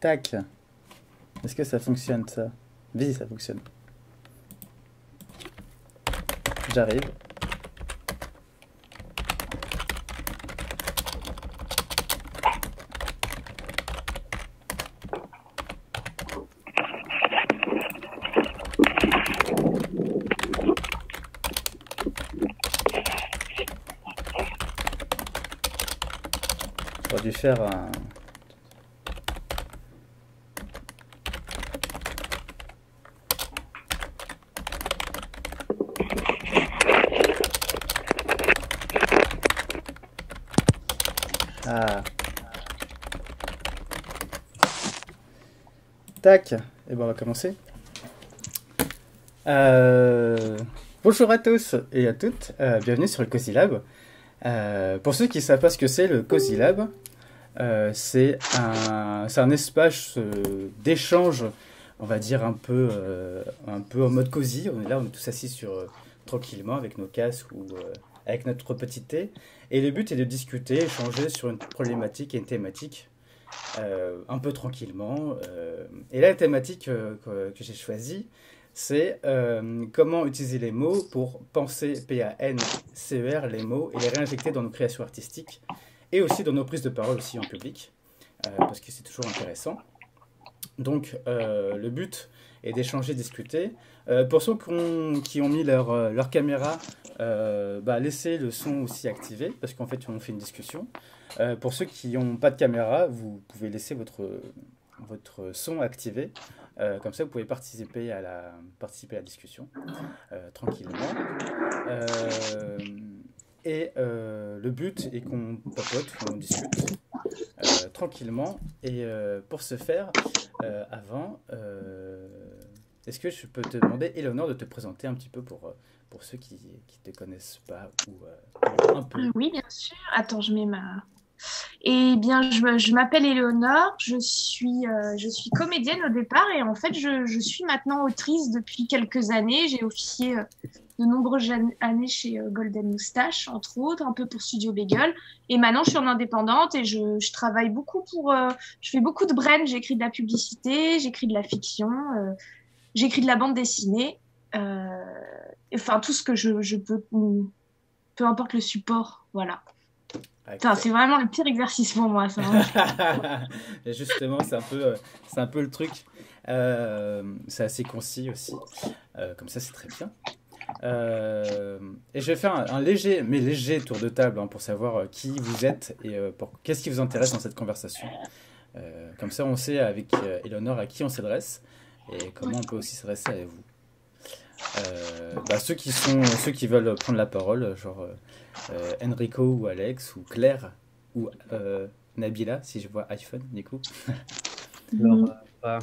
Tac. Est-ce que ça fonctionne ça? Oui, ça fonctionne. J'arrive. J'aurais dû faire un... Et ben on va commencer. Euh, Bonjour à tous et à toutes. Euh, bienvenue sur le Cozy Lab. Euh, pour ceux qui ne savent pas ce que c'est, le Cozy Lab, c'est un, espace d'échange, on va dire un peu, un peu en mode cosy. On est là, on est tous assis sur, tranquillement avec nos casques ou avec notre petit thé. Et le but est de discuter, échanger sur une problématique et une thématique, euh, un peu tranquillement. euh. et là, la thématique euh, que, j'ai choisie, c'est comment utiliser les mots pour penser, P-A-N-C-E-R, les mots, et les réinjecter dans nos créations artistiques, et aussi dans nos prises de parole aussi en public, parce que c'est toujours intéressant. Donc, le but est d'échanger, discuter. Pour ceux qui ont, qui ont mis leur, leur caméra, bah, laissez le son aussi activé, parce qu'en fait, on fait une discussion. Euh, pour ceux qui n'ont pas de caméra, vous pouvez laisser votre, votre son activé. Euh, comme ça, vous pouvez participer à la, participer à la discussion euh, tranquillement. Et le but est qu'on papote, qu'on discute tranquillement. Et pour ce faire, avant, est-ce que je peux te demander, Eleonore, de te présenter un petit peu pour, pour ceux qui ne te connaissent pas ou un peu? Oui, bien sûr. Attends, je mets ma. Eh bien, je, m'appelle Éléonore, je suis, euh, je suis comédienne au départ et en fait, je, suis maintenant autrice depuis quelques années. J'ai officié euh, de nombreuses an- années chez euh, Golden Moustache, entre autres, un peu pour Studio Bagel. Et maintenant, je suis en indépendante et je, travaille beaucoup pour. je fais beaucoup de brand, j'écris de la publicité, j'écris de la fiction, j'écris de la bande dessinée. enfin, tout ce que je, je peux. Peu importe le support, voilà. Putain, c'est vraiment le pire exercice pour moi, ça. Et Justement, c'est un peu, un peu le truc. Euh, c'est assez concis aussi. Euh, comme ça, c'est très bien. Euh, et je vais faire un, un léger, mais léger tour de table hein, pour savoir qui vous êtes et qu'est-ce qui vous intéresse dans cette conversation. Comme ça, on sait avec Eleonore à qui on s'adresse et comment on peut aussi s'adresser à vous. Bah, ceux qui sont, ceux qui veulent prendre la parole, genre euh, Enrico ou Alex ou Claire ou euh, Nabila, si je vois iPhone, du coup. Alors, euh,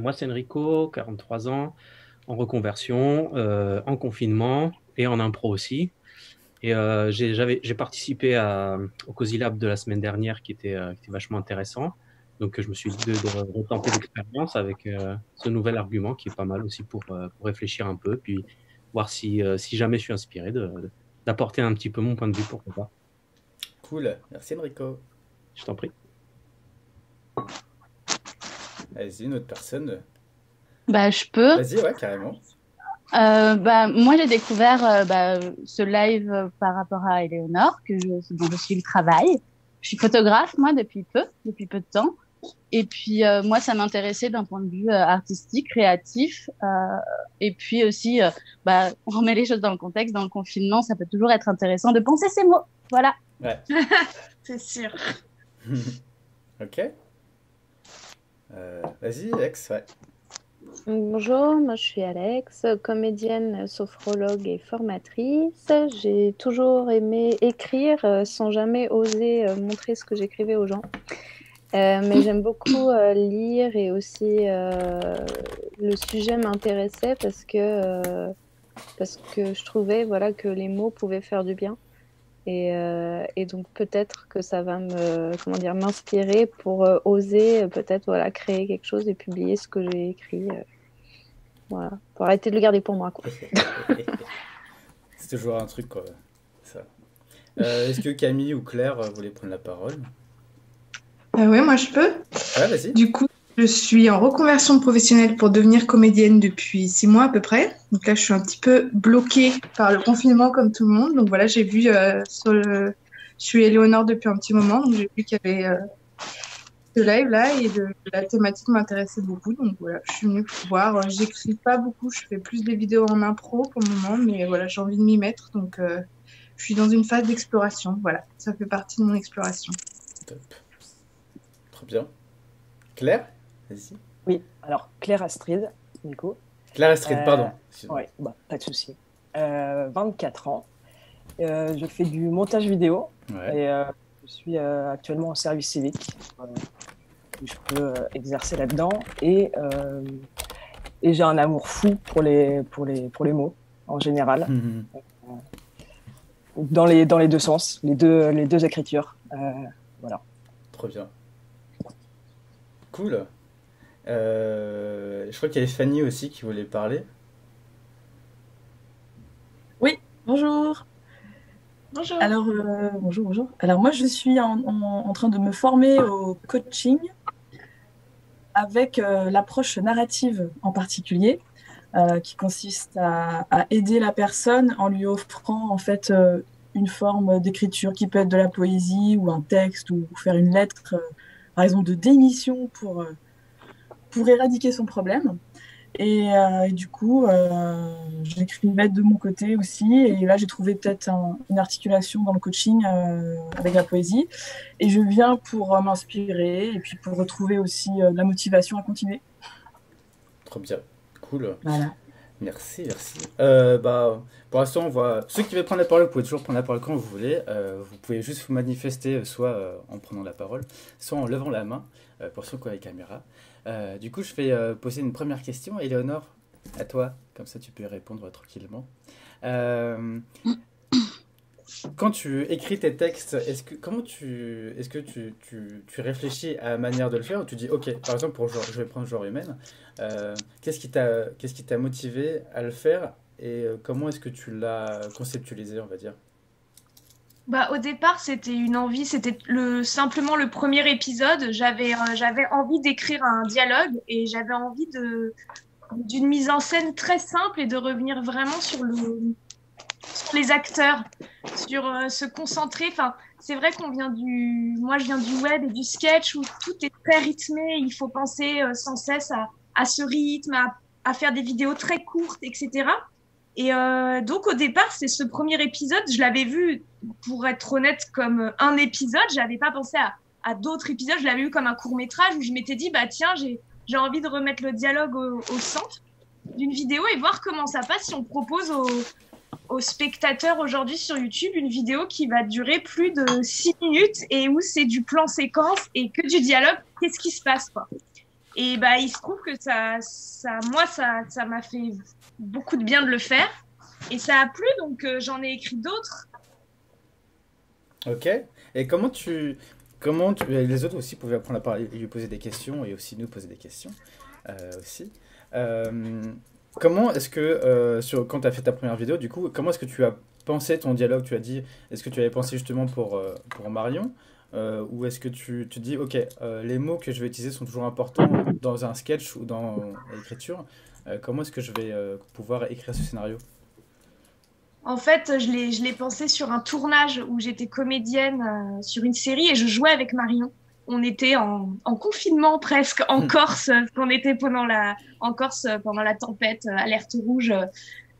moi, c'est Enrico, 43 ans, en reconversion, en confinement et en impro aussi. Et j'ai participé à, au Cozy Lab de la semaine dernière qui était, qui était vachement intéressant. Donc, je me suis dit de, retenter l'expérience avec ce nouvel argument qui est pas mal aussi pour, pour réfléchir un peu, puis voir si, si jamais je suis inspiré de- d'apporter un petit peu mon point de vue, pourquoi pas. Cool, merci Enrico. Je t'en prie. Vas-y, une autre personne. Bah, je peux. Vas-y, ouais, carrément. Euh, bah, moi, j'ai découvert euh, bah, ce live euh, par rapport à Éléonore, que je, dont je suis le travail. Je suis photographe, moi, depuis peu, depuis peu de temps. Et puis, euh, moi, ça m'intéressait d'un point de vue euh, artistique, créatif. Euh, et puis aussi, euh, bah, on remet les choses dans le contexte. Dans le confinement, ça peut toujours être intéressant de penser ces mots. Voilà. Ouais. C'est sûr. ok. Euh, Vas-y, Alex, ouais. Bonjour, moi je suis Alex, comédienne, sophrologue et formatrice. J'ai toujours aimé écrire sans jamais oser montrer ce que j'écrivais aux gens. Euh, mais j'aime beaucoup euh, lire et aussi euh, le sujet m'intéressait parce que, parce que je trouvais voilà, que les mots pouvaient faire du bien. Et, et donc peut-être que ça va me comment dire m'inspirer pour oser peut-être voilà créer quelque chose et publier ce que j'ai écrit. voilà, pour arrêter de le garder pour moi quoi. C'est toujours un truc, quoi. Ça. Est-ce que Camille ou Claire voulaient prendre la parole? Oui, moi je peux. Ouais, vas-y. Du coup, je suis en reconversion professionnelle pour devenir comédienne depuis six mois à peu près. Donc là, je suis un petit peu bloquée par le confinement comme tout le monde. Donc voilà, j'ai vu euh, sur le... Je suis Éléonore depuis un petit moment, donc j'ai vu qu'il y avait euh, ce live là et de, la thématique m'intéressait beaucoup. Donc voilà, je suis venue pour voir. Euh, j'écris pas beaucoup, je fais plus des vidéos en impro pour le moment, mais voilà, j'ai envie de m'y mettre. Donc je suis dans une phase d'exploration. Voilà, ça fait partie de mon exploration. Top. Bien. Claire Vas-y. Oui, alors Claire Astrid, Nico. Claire Astrid, pardon. Oui, bah, pas de souci. 24 ans. Euh, je fais du montage vidéo et euh, je suis euh, actuellement en service civique. je peux exercer là-dedans et, et j'ai un amour fou pour les, pour les, pour les mots en général. Mhm. Dans, les, dans les deux sens, les deux, les deux écritures. voilà. Trop bien. Cool. je crois qu'il y avait Fanny aussi qui voulait parler. Oui, bonjour. Bonjour. Alors, euh, bonjour, bonjour. Alors, moi, je suis en, train de me former au coaching avec euh, l'approche narrative en particulier, euh, qui consiste à, aider la personne en lui offrant en fait une forme d'écriture qui peut être de la poésie ou un texte ou faire une lettre, par exemple, de démission pour, pour éradiquer son problème. Euh, et, du coup, euh, j'écrivais de mon côté aussi. Et là, j'ai trouvé peut-être une articulation dans le coaching euh, avec la poésie. Et je viens pour m'inspirer et puis pour retrouver aussi la motivation à continuer. Trop bien. Cool. Voilà. Merci, merci. bah, pour l'instant, on voit. Ceux qui veulent prendre la parole, vous pouvez toujours prendre la parole quand vous voulez. vous pouvez juste vous manifester, soit en prenant la parole, soit en levant la main, pour ceux qui ont les caméras. Euh, du coup, je vais euh, poser une première question. Éléonore, à toi, comme ça tu peux répondre tranquillement. Euh, quand tu écris tes textes, est-ce que, comment tu, est-ce que tu, tu, réfléchis à la manière de le faire ou tu dis, ok, par exemple, pour je vais prendre genre humaine, qu'est-ce qui t'a, qu'est-ce motivé à le faire et comment est-ce que tu l'as conceptualisé, on va dire? Bah, au départ, c'était une envie, c'était le, simplement le premier épisode. J'avais euh, envie d'écrire un dialogue et j'avais envie d'une mise en scène très simple et de revenir vraiment sur le sur les acteurs, sur euh, se concentrer. Enfin, c'est vrai qu'on vient du, moi je viens du web et du sketch où tout est très rythmé. Il faut penser euh, sans cesse à, à ce rythme, à, faire des vidéos très courtes, etc. Et euh, donc au départ, c'est ce premier épisode, je l'avais vu, pour être honnête, comme un épisode. J'avais pas pensé à, à d'autres épisodes. Je l'avais vu comme un court métrage où je m'étais dit, bah tiens, j'ai j'ai envie de remettre le dialogue au, au centre d'une vidéo et voir comment ça passe si on propose aux, aux spectateurs aujourd'hui sur YouTube une vidéo qui va durer plus de six minutes et où c'est du plan séquence et que du dialogue. Qu'est-ce qui se passe quoi? Et bah il se trouve que ça, ça moi ça, ça m'a fait beaucoup de bien de le faire. Et ça a plu, donc euh, j'en ai écrit d'autres. Ok. Et comment tu. Comment tu... Les autres aussi pouvaient apprendre à parler, lui poser des questions et aussi nous poser des questions euh, aussi. Euh, comment est-ce que, sur, quand tu as fait ta première vidéo, du coup, comment est-ce que tu as pensé ton dialogue Tu as dit, est-ce que tu avais pensé justement pour, pour Marion ou est-ce que tu te dis, ok, les mots que je vais utiliser sont toujours importants dans un sketch ou dans l'écriture euh, comment est-ce que je vais euh, pouvoir écrire ce scénario? En fait, je l'ai pensé sur un tournage où j'étais comédienne euh, sur une série et je jouais avec Marion. On était en, confinement presque en hmm. Corse, qu'on était pendant la, en Corse pendant la tempête, alerte rouge.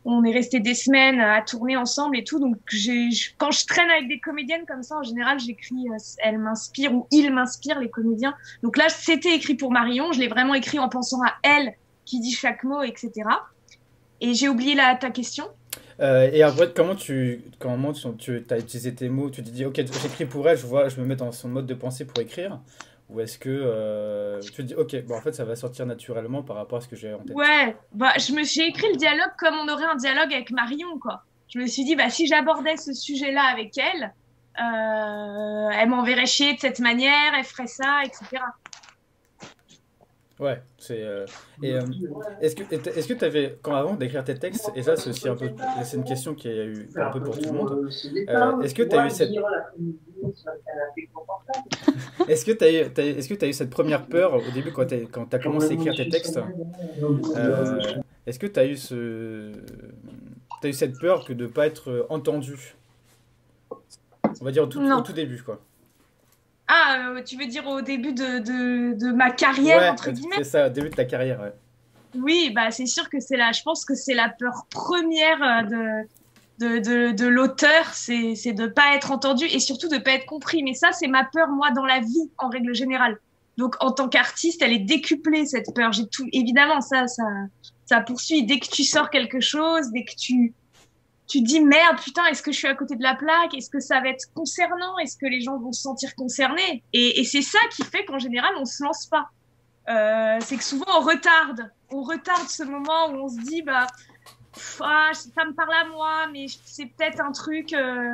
On est resté des semaines à tourner ensemble et tout. Donc, quand je traîne avec des comédiennes comme ça, en général, j'écris, elles m'inspirent ou ils m'inspirent, les comédiens. Donc là, c'était écrit pour Marion. Je l'ai vraiment écrit en pensant à elle qui dit chaque mot, etc. Et j'ai oublié la, ta question. Euh, et après, comment tu, comment tu, as utilisé tes mots? Tu te dis, ok, j'écris pour elle, je, vois, je me mets dans son mode de pensée pour écrire Ou est-ce que euh, tu te dis, ok, bon, en fait, ça va sortir naturellement par rapport à ce que j'ai en tête Ouais, bah, je me suis écrit le dialogue comme on aurait un dialogue avec Marion, quoi. Je me suis dit, bah, si j'abordais ce sujet-là avec elle, euh, elle m'enverrait chier de cette manière, elle ferait ça, etc. Ouais, c'est. Euh, et euh, est-ce que est-ce que tu avais quand avant d'écrire tes textes et ça c'est aussi un peu c'est une question qui a eu un peu pour tout le monde. Euh, est-ce que tu as eu cette Est-ce que tu as eu est-ce que tu as eu cette première peur au début quand tu quand as commencé à écrire tes textes Est-ce que tu as eu ce as eu cette peur que de pas être entendu? On va dire au tout, au tout début quoi. Ah, euh, tu veux dire au début de, de, de ma carrière, entre guillemets C'est ça, au début de ta carrière, ouais. Oui, bah, c'est sûr que c'est là. Je pense que c'est la peur première euh, de, de, de, de l'auteur, c'est, de pas être entendu et surtout de pas être compris. Mais ça, c'est ma peur, moi, dans la vie, en règle générale. Donc, en tant qu'artiste, elle est décuplée, cette peur. J'ai tout, évidemment, ça, ça, ça poursuit. Dès que tu sors quelque chose, dès que tu, tu dis merde, putain, est-ce que je suis à côté de la plaque? Est-ce que ça va être concernant? Est-ce que les gens vont se sentir concernés? Et, c'est ça qui fait qu'en général, on se lance pas. Euh, c'est que souvent on retarde, on retarde ce moment où on se dit bah ah, ça me parle à moi, mais c'est peut-être un truc euh,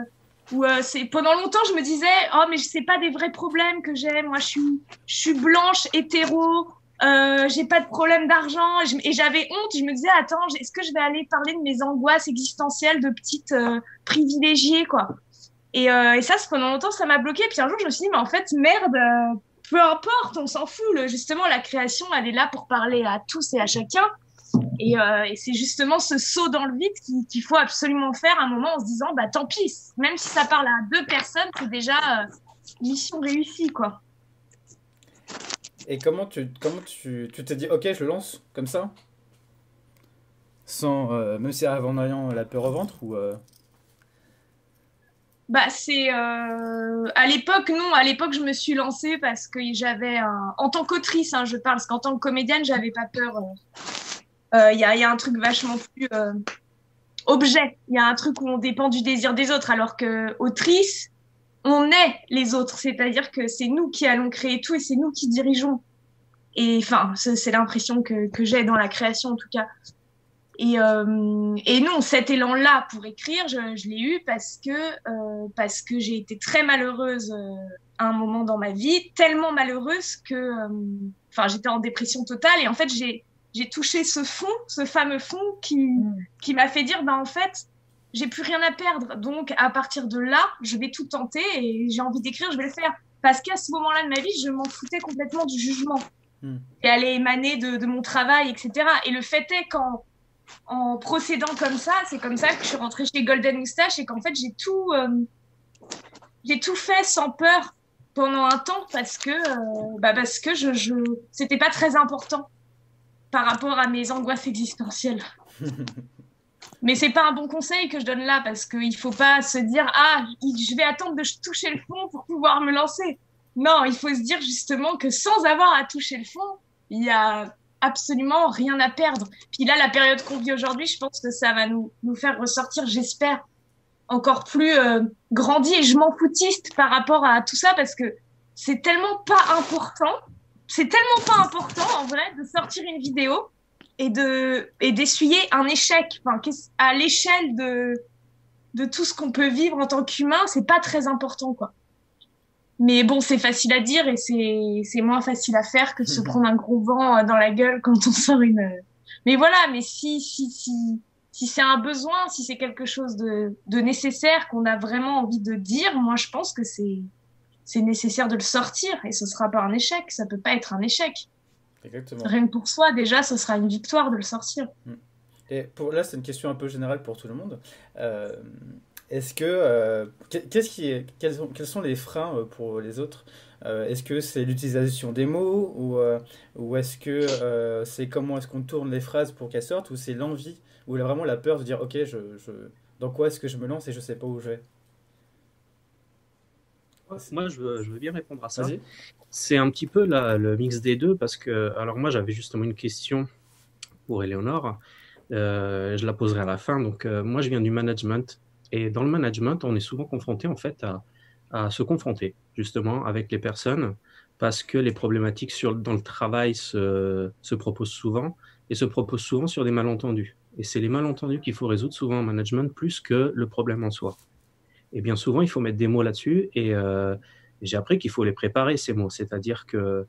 où euh, c'est pendant longtemps je me disais oh mais sais pas des vrais problèmes que j'ai, moi je suis je suis blanche hétéro, euh, j'ai pas de problème d'argent et j'avais honte. Je me disais attends, est-ce que je vais aller parler de mes angoisses existentielles de petite euh, privilégiée quoi et, euh, et, ça, pendant longtemps, ça m'a bloqué. Puis un jour, je me suis dit mais en fait merde, euh, peu importe, on s'en fout. justement, la création, elle est là pour parler à tous et à chacun. Et, c'est justement ce saut dans le vide qu'il faut absolument faire à un moment en se disant bah tant pis, même si ça parle à deux personnes, c'est déjà mission réussie quoi. Et comment tu comment tu tu t'es dit ok je le lance comme ça? Sans euh, même si avant ayant la peur au ventre ou euh? bah c'est euh, à l'époque non à l'époque je me suis lancée parce que j'avais un en tant qu'autrice hein, je parle parce qu'en tant que comédienne j'avais pas peur il y y a un truc vachement plus objet il y a un truc où on dépend du désir des autres alors que autrice on est les autres, c'est-à-dire que c'est nous qui allons créer tout et c'est nous qui dirigeons. Et enfin, c'est l'impression que, que j'ai dans la création en tout cas. Et, euh, et non, cet élan-là pour écrire, je, je l'ai eu parce que euh, parce que j'ai été très malheureuse euh, à un moment dans ma vie, tellement malheureuse que, enfin, j'étais en dépression totale et en fait j'ai j'ai touché ce fond, ce fameux fond qui mm. qui m'a fait dire, bah en fait, j'ai plus rien à perdre. Donc, à partir de là, je vais tout tenter et j'ai envie d'écrire, je vais le faire. Parce qu'à ce moment-là de ma vie, je m'en foutais complètement du jugement hmm. et allait émaner de, de, mon travail, etc. Et le fait est qu'en en procédant comme ça, c'est comme ça que je suis rentrée chez Golden Moustache et qu'en fait, j'ai tout, euh, j'ai tout fait sans peur pendant un temps parce que, euh, bah parce que je, je, c'était pas très important par rapport à mes angoisses existentielles. Mais c'est pas un bon conseil que je donne là parce qu'il faut pas se dire ah je vais attendre de toucher le fond pour pouvoir me lancer. Non, il faut se dire justement que sans avoir à toucher le fond, il y a absolument rien à perdre. Puis là, la période qu'on vit aujourd'hui, je pense que ça va nous, nous faire ressortir, j'espère, encore plus euh, grandi et je m'en foutiste par rapport à tout ça parce que c'est tellement pas important, c'est tellement pas important en vrai de sortir une vidéo et de et d'essuyer un échec. Enfin, à l'échelle de de tout ce qu'on peut vivre en tant qu'humain, c'est pas très important, quoi. Mais bon, c'est facile à dire et c'est c'est moins facile à faire que de se prendre un gros vent euh, dans la gueule quand on sort une. Mais voilà, mais si si si si c'est un besoin, si c'est quelque chose de de nécessaire qu'on a vraiment envie de dire, moi je pense que c'est c'est nécessaire de le sortir et ce sera pas un échec, ça peut pas être un échec. Rien que pour soi, déjà, ce sera une victoire de le sortir. Mm. Et pour, là, c'est une question un peu générale pour tout le monde. Euh, est-ce que. Euh, qu'est-ce qui quels, sont, quels sont les freins euh, pour les autres? Est-ce que c'est l'utilisation des mots Ou, ou est-ce que c'est comment est-ce qu'on tourne les phrases pour qu'elles sortent Ou c'est l'envie Ou vraiment la peur de dire Ok, je, je dans quoi est-ce que je me lance et je sais pas où je vais? Moi, je veux, je veux, bien répondre à ça. C'est un petit peu la, le mix des deux parce que, alors moi, j'avais justement une question pour Eleonore. Euh, je la poserai à la fin. Donc, euh, moi, je viens du management. Et dans le management, on est souvent confronté, en fait, à, à, se confronter, justement, avec les personnes parce que les problématiques sur, dans le travail se, se proposent souvent et se proposent souvent sur des malentendus. Et c'est les malentendus qu'il faut résoudre souvent en management plus que le problème en soi. Et bien souvent, il faut mettre des mots là-dessus. Et euh, j'ai appris qu'il faut les préparer, ces mots. C'est-à-dire que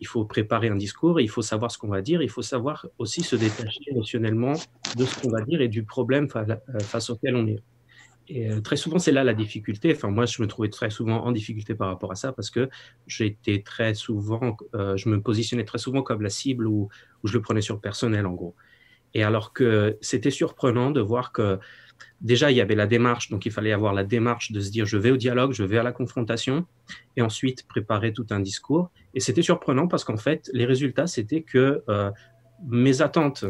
il faut préparer un discours, il faut savoir ce qu'on va dire, il faut savoir aussi se détacher émotionnellement de ce qu'on va dire et du problème face auquel on est. Et euh, très souvent, c'est là la difficulté. Enfin, moi, je me trouvais très souvent en difficulté par rapport à ça parce que j'étais très souvent, euh, je me positionnais très souvent comme la cible ou je le prenais sur le personnel, en gros. Et alors que c'était surprenant de voir que déjà, il y avait la démarche, donc il fallait avoir la démarche de se dire je vais au dialogue, je vais à la confrontation, et ensuite préparer tout un discours. Et c'était surprenant parce qu'en fait, les résultats, c'était que euh, mes attentes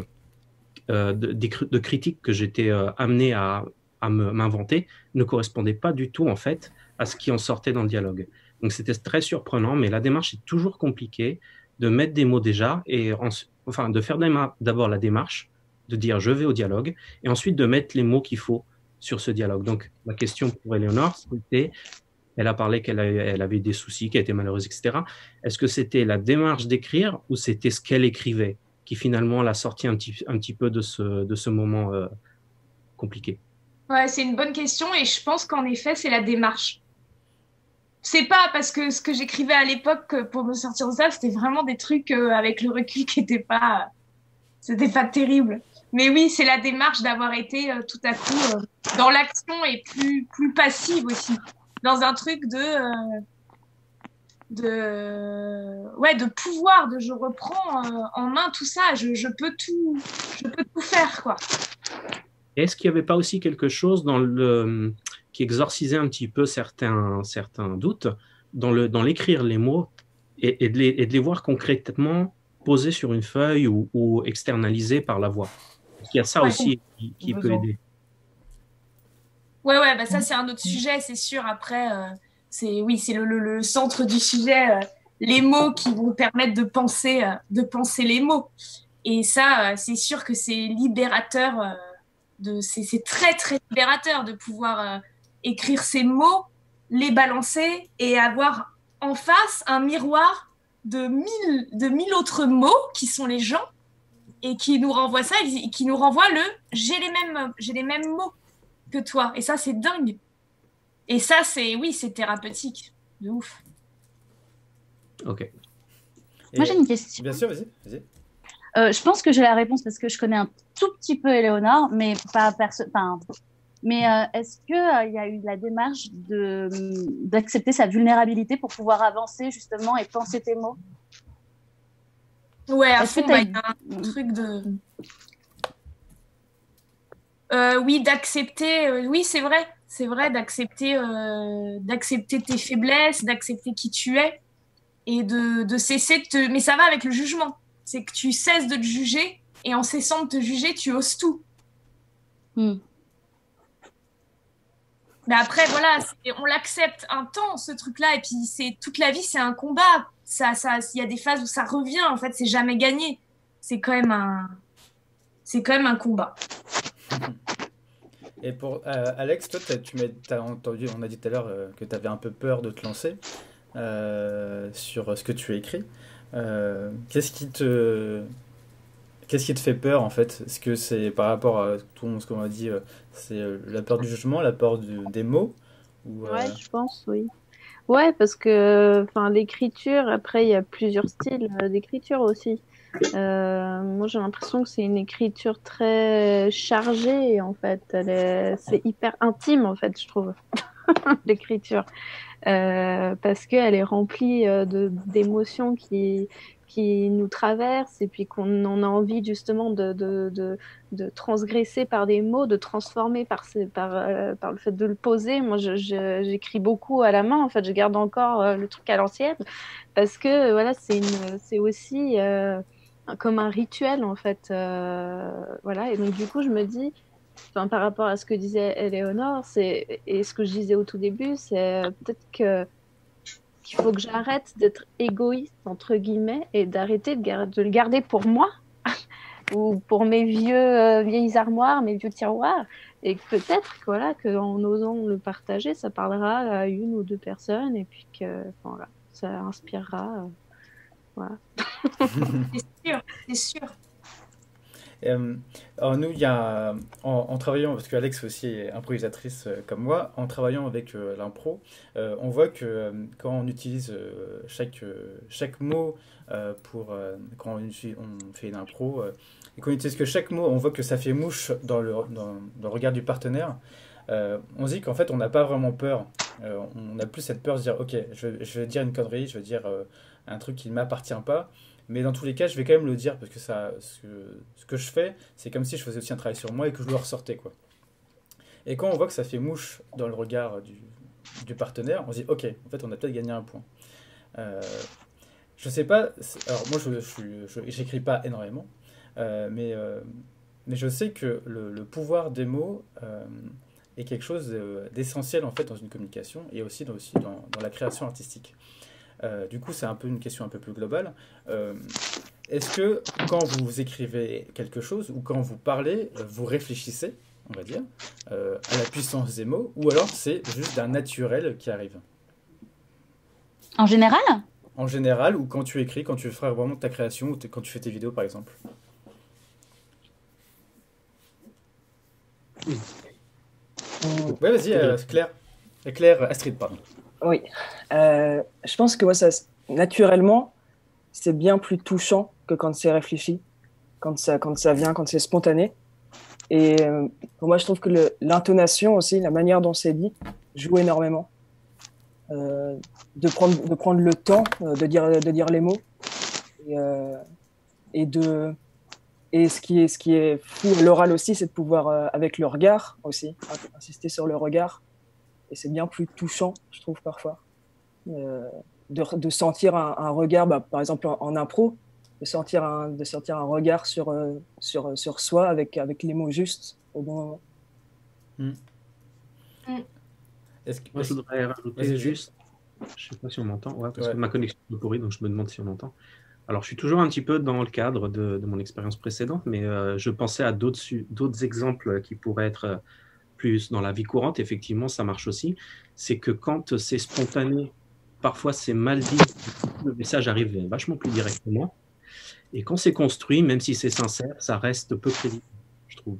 de, de, critiques que j'étais amené à, m'inventer ne correspondait pas du tout en fait à ce qui en sortait dans le dialogue. Donc c'était très surprenant, mais la démarche est toujours compliquée de mettre des mots déjà et enfin de faire d'abord la démarche, de dire je vais au dialogue et ensuite de mettre les mots qu'il faut sur ce dialogue. Donc la question pour Eleonore, c'était elle a parlé qu'elle avait des soucis, qu'elle était malheureuse, etc. Est-ce que c'était la démarche d'écrire ou c'était ce qu'elle écrivait qui finalement l'a sorti un petit, un petit peu de ce, de ce moment euh, compliqué? Ouais, c'est une bonne question et je pense qu'en effet, c'est la démarche. C'est pas parce que ce que j'écrivais à l'époque pour me sortir de ça, c'était vraiment des trucs euh, avec le recul qui n'étaient pas, c'était pas terrible. Mais oui, c'est la démarche d'avoir été euh, tout à coup euh, dans l'action et plus plus passive aussi, dans un truc de de ouais de pouvoir, de je reprends en main tout ça, je, je peux tout je peux tout faire quoi. Est-ce qu'il n'y avait pas aussi quelque chose dans le, qui exorcisait un petit peu certains, certains doutes dans, le, dans l'écrire les mots et, de les, et, de les, voir concrètement posés sur une feuille ou externalisés par la voix? Il y a ça aussi qui, peut aider. Ouais, ouais, bah ça c'est un autre sujet, c'est sûr. Après, euh, c'est oui, c'est le, le, centre du sujet, euh, les mots qui vont permettre de penser, euh, de penser les mots. Et ça, c'est sûr que c'est libérateur c'est très très libérateur de pouvoir écrire ces mots, les balancer et avoir en face un miroir de mille, de mille autres mots qui sont les gens et qui nous renvoient ça, qui nous renvoient le j'ai les mêmes, j'ai les mêmes mots que toi. Et ça, c'est dingue. Et ça, c'est oui, c'est thérapeutique, de ouf. Ok. Moi, j'ai une question. Bien sûr, vas-y. Vas euh, je pense que j'ai la réponse parce que je connais un tout petit peu Éléonore, mais pas perso enfin, mais euh, est-ce qu'il euh, il y a eu la démarche de, d'accepter sa vulnérabilité pour pouvoir avancer justement et penser tes mots? Ouais, à fond, bah, y a un truc de. oui, d'accepter. oui, c'est vrai. C'est vrai d'accepter, d'accepter tes faiblesses, d'accepter qui tu es et de, de cesser de te. Mais ça va avec le jugement c'est que tu cesses de te juger et en cessant de te juger, tu oses tout. Hmm. Mais après, voilà, on l'accepte un temps, ce truc-là, et puis c'est toute la vie, c'est un combat. Ça, ça, il y a des phases où ça revient. En fait, c'est jamais gagné. C'est quand même un, c'est quand même un combat. Et pour euh, Alex, toi, tu as entendu, on a dit tout à l'heure euh, que tu avais un peu peur de te lancer euh, sur ce que tu as écrit. Euh, qu'est-ce qui te qu'est-ce qui te fait peur en fait? Est-ce que c'est par rapport à tout ce qu'on a dit, c'est la peur du jugement, la peur des mots? Ou, Ouais, je pense, oui. Ouais, parce que l'écriture, après il y a plusieurs styles d'écriture aussi. moi j'ai l'impression que c'est une écriture très chargée en fait. C'est hyper intime en fait, je trouve, l'écriture. Euh, parce qu'elle est remplie euh, d'émotions qui, qui nous traversent et puis qu'on en a envie justement de, de, de, transgresser par des mots, de transformer par, par, euh, par le fait de le poser. Moi, j'écris beaucoup à la main, en fait, je garde encore le truc à l'ancienne parce que voilà, c'est aussi comme un rituel en fait. voilà, et donc du coup, je me dis, enfin, par rapport à ce que disait Eleonore, et ce que je disais au tout début, c'est peut-être que qu'il faut que j'arrête d'être égoïste entre guillemets et d'arrêter de, le garder pour moi ou pour mes vieux euh, vieilles armoires, mes vieux tiroirs, et peut-être voilà qu'en osant le partager, ça parlera à une ou deux personnes et puis que ça inspirera. Euh, c'est sûr, c'est sûr. Euh, alors nous, en, travaillant, parce que Alex aussi est improvisatrice euh, comme moi, en travaillant avec euh, l'impro, on voit que quand on utilise chaque, mot pour, quand on, fait une impro, et qu'on utilise que chaque mot, on voit que ça fait mouche dans le, regard du partenaire. on se dit qu'en fait, on n'a pas vraiment peur. on a plus cette peur de dire, ok, je vais dire une connerie, je vais dire un truc qui ne m'appartient pas. Mais dans tous les cas, je vais quand même le dire parce que ça, ce, que, je fais, c'est comme si je faisais aussi un travail sur moi et que je le ressortais. Quoi. Et quand on voit que ça fait mouche dans le regard du, partenaire, on se dit ok, en fait, on a peut-être gagné un point. Euh, je sais pas, alors moi, je n'écris pas énormément, euh, mais, euh, mais je sais que le, pouvoir des mots euh, est quelque chose d'essentiel en fait dans une communication et aussi dans la création artistique. Euh, du coup, c'est un peu une question un peu plus globale. Euh, est-ce que quand vous écrivez quelque chose ou quand vous parlez, euh, vous réfléchissez, on va dire, à la puissance des mots, ou alors c'est juste d'un naturel qui arrive? En général? En général, ou quand tu écris, quand tu feras vraiment ta création, ou quand tu fais tes vidéos, par exemple? Ouais, vas-y, Claire. Claire, Astrid, pardon. Oui. Euh, je pense que ça, naturellement, c'est bien plus touchant que quand c'est réfléchi, quand ça, quand ça vient, quand c'est spontané. Et euh, pour moi, je trouve que l'intonation aussi, la manière dont c'est dit, joue énormément. Euh, de, prendre, de prendre le temps de, dire, de dire les mots. Et, et de, et ce qui est, ce qui est fou l'oral aussi, c'est de pouvoir, avec le regard aussi, insister sur le regard, et c'est bien plus touchant, je trouve, parfois, euh, de, de, sentir un, regard, bah, par exemple en, impro, de sentir un, de sentir un regard sur, euh, sur, sur soi avec, avec les mots justes au bon moment. Hmm. Hmm. Est-ce que, Moi, je voudrais rajouter juste, je ne sais pas si on m'entend, ouais, parce que ma connexion est pourrie, donc je me demande si on m'entend. Alors, je suis toujours un petit peu dans le cadre de, de mon expérience précédente, mais euh, je pensais à d'autres exemples qui pourraient être plus dans la vie courante, effectivement, ça marche aussi. C'est que quand c'est spontané, parfois c'est mal dit, le message arrive vachement plus directement. Et quand c'est construit, même si c'est sincère, ça reste peu crédible, je trouve.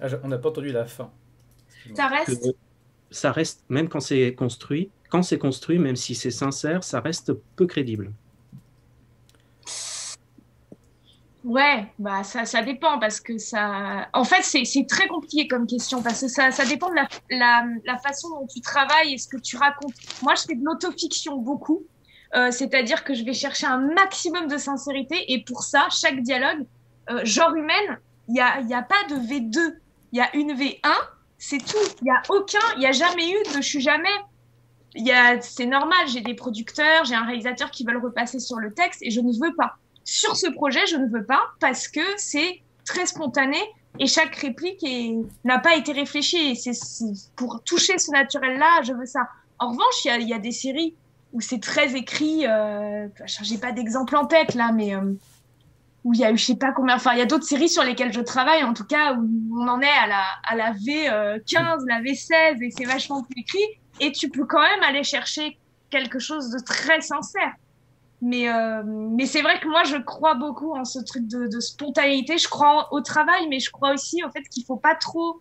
Ah, on n'a pas entendu la fin. Ça reste. ça reste, même quand c'est construit, quand c'est construit, même si c'est sincère, ça reste peu crédible. Ouais, bah ça, dépend parce que ça. En fait, c'est très compliqué comme question parce que ça, dépend de la, façon dont tu travailles et ce que tu racontes. Moi, je fais de l'autofiction beaucoup, euh, c'est-à-dire que je vais chercher un maximum de sincérité et pour ça, chaque dialogue, euh, genre humaine, il y a, y a pas de V2, il y a une V1, c'est tout. Il y a aucun, il y a jamais eu de je suis jamais. C'est normal, j'ai des producteurs, j'ai un réalisateur qui veulent repasser sur le texte et je ne veux pas. Sur ce projet, je ne veux pas parce que c'est très spontané et chaque réplique n'a pas été réfléchie. Pour toucher ce naturel-là, je veux ça. En revanche, il y a, des séries où c'est très écrit. Euh, J'ai pas d'exemple en tête là, mais euh, où il y a eu je sais pas combien. Enfin, il y a d'autres séries sur lesquelles je travaille, en tout cas où on en est à la à la V 15, la V 16 et c'est vachement plus écrit. Et tu peux quand même aller chercher quelque chose de très sincère. Mais, euh, mais c'est vrai que moi, je crois beaucoup en ce truc de, spontanéité. Je crois au travail, mais je crois aussi au fait qu'il faut pas trop.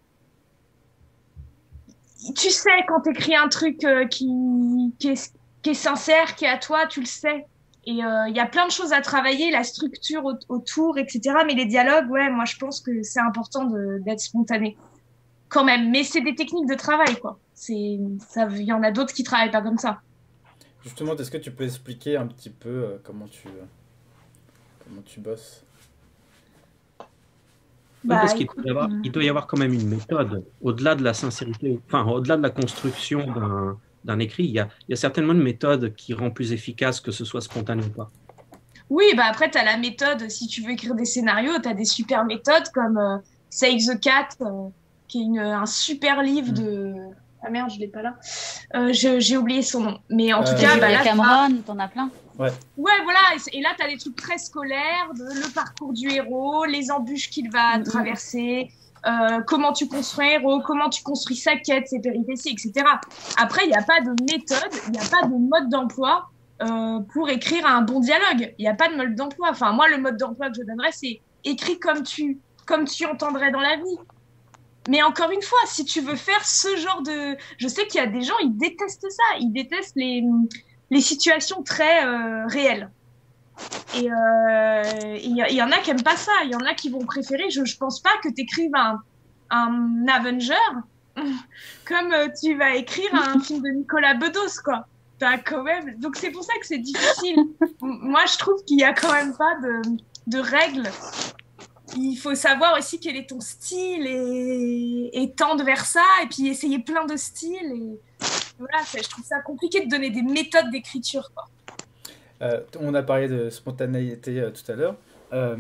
Tu sais, quand tu écris un truc euh, qui, qui est sincère, qui est à toi, tu le sais. Et euh, il y a plein de choses à travailler, la structure autour, etc. Mais les dialogues, ouais, moi, je pense que c'est important d'être spontané. Quand même. Mais c'est des techniques de travail, quoi. Il y en a d'autres qui travaillent pas comme ça. Justement, est-ce que tu peux expliquer un petit peu euh, comment tu euh, comment tu bosses? Bah, parce qu'il doit, y avoir, il doit y avoir quand même une méthode. Au-delà de la sincérité, enfin, au-delà de la construction d'un écrit, il y, a, il y, a, certainement une méthode qui rend plus efficace que ce soit spontané ou pas. Oui, bah après, tu as la méthode, si tu veux écrire des scénarios, tu as des super méthodes comme euh, Save the Cat, qui est une, un super livre mm. de ah merde, je l'ai pas là. Euh, j'ai oublié son nom. Mais en tout euh, cas, bah, là, Cameron, t'en as plein. Ouais. Ouais, voilà. Et là, t'as des trucs très scolaires, de, le parcours du héros, les embûches qu'il va traverser, euh, comment tu construis un héros, comment tu construis sa quête, ses péripéties, etc. Après, il n'y a pas de méthode, il n'y a pas de mode d'emploi euh, pour écrire un bon dialogue. Il n'y a pas de mode d'emploi. Enfin, moi, le mode d'emploi que je donnerais, c'est écris comme tu comme tu entendrais dans la vie. Mais encore une fois, si tu veux faire ce genre de... Je sais qu'il y a des gens, ils détestent ça, ils détestent les, les situations très euh, réelles. Et euh, il y, en a qui aiment pas ça, il y en a qui vont préférer, je, je pense pas que tu écrives un, un Avenger comme euh, tu vas écrire un film de Nicolas Bedos, quoi. Quand même... Donc c'est pour ça que c'est difficile. Moi, je trouve qu'il y a quand même pas de, de règles il faut savoir aussi quel est ton style et, et, tendre vers ça, et puis essayer plein de styles. Et voilà, je trouve ça compliqué de donner des méthodes d'écriture. Euh, on a parlé de spontanéité euh, tout à l'heure. Euh,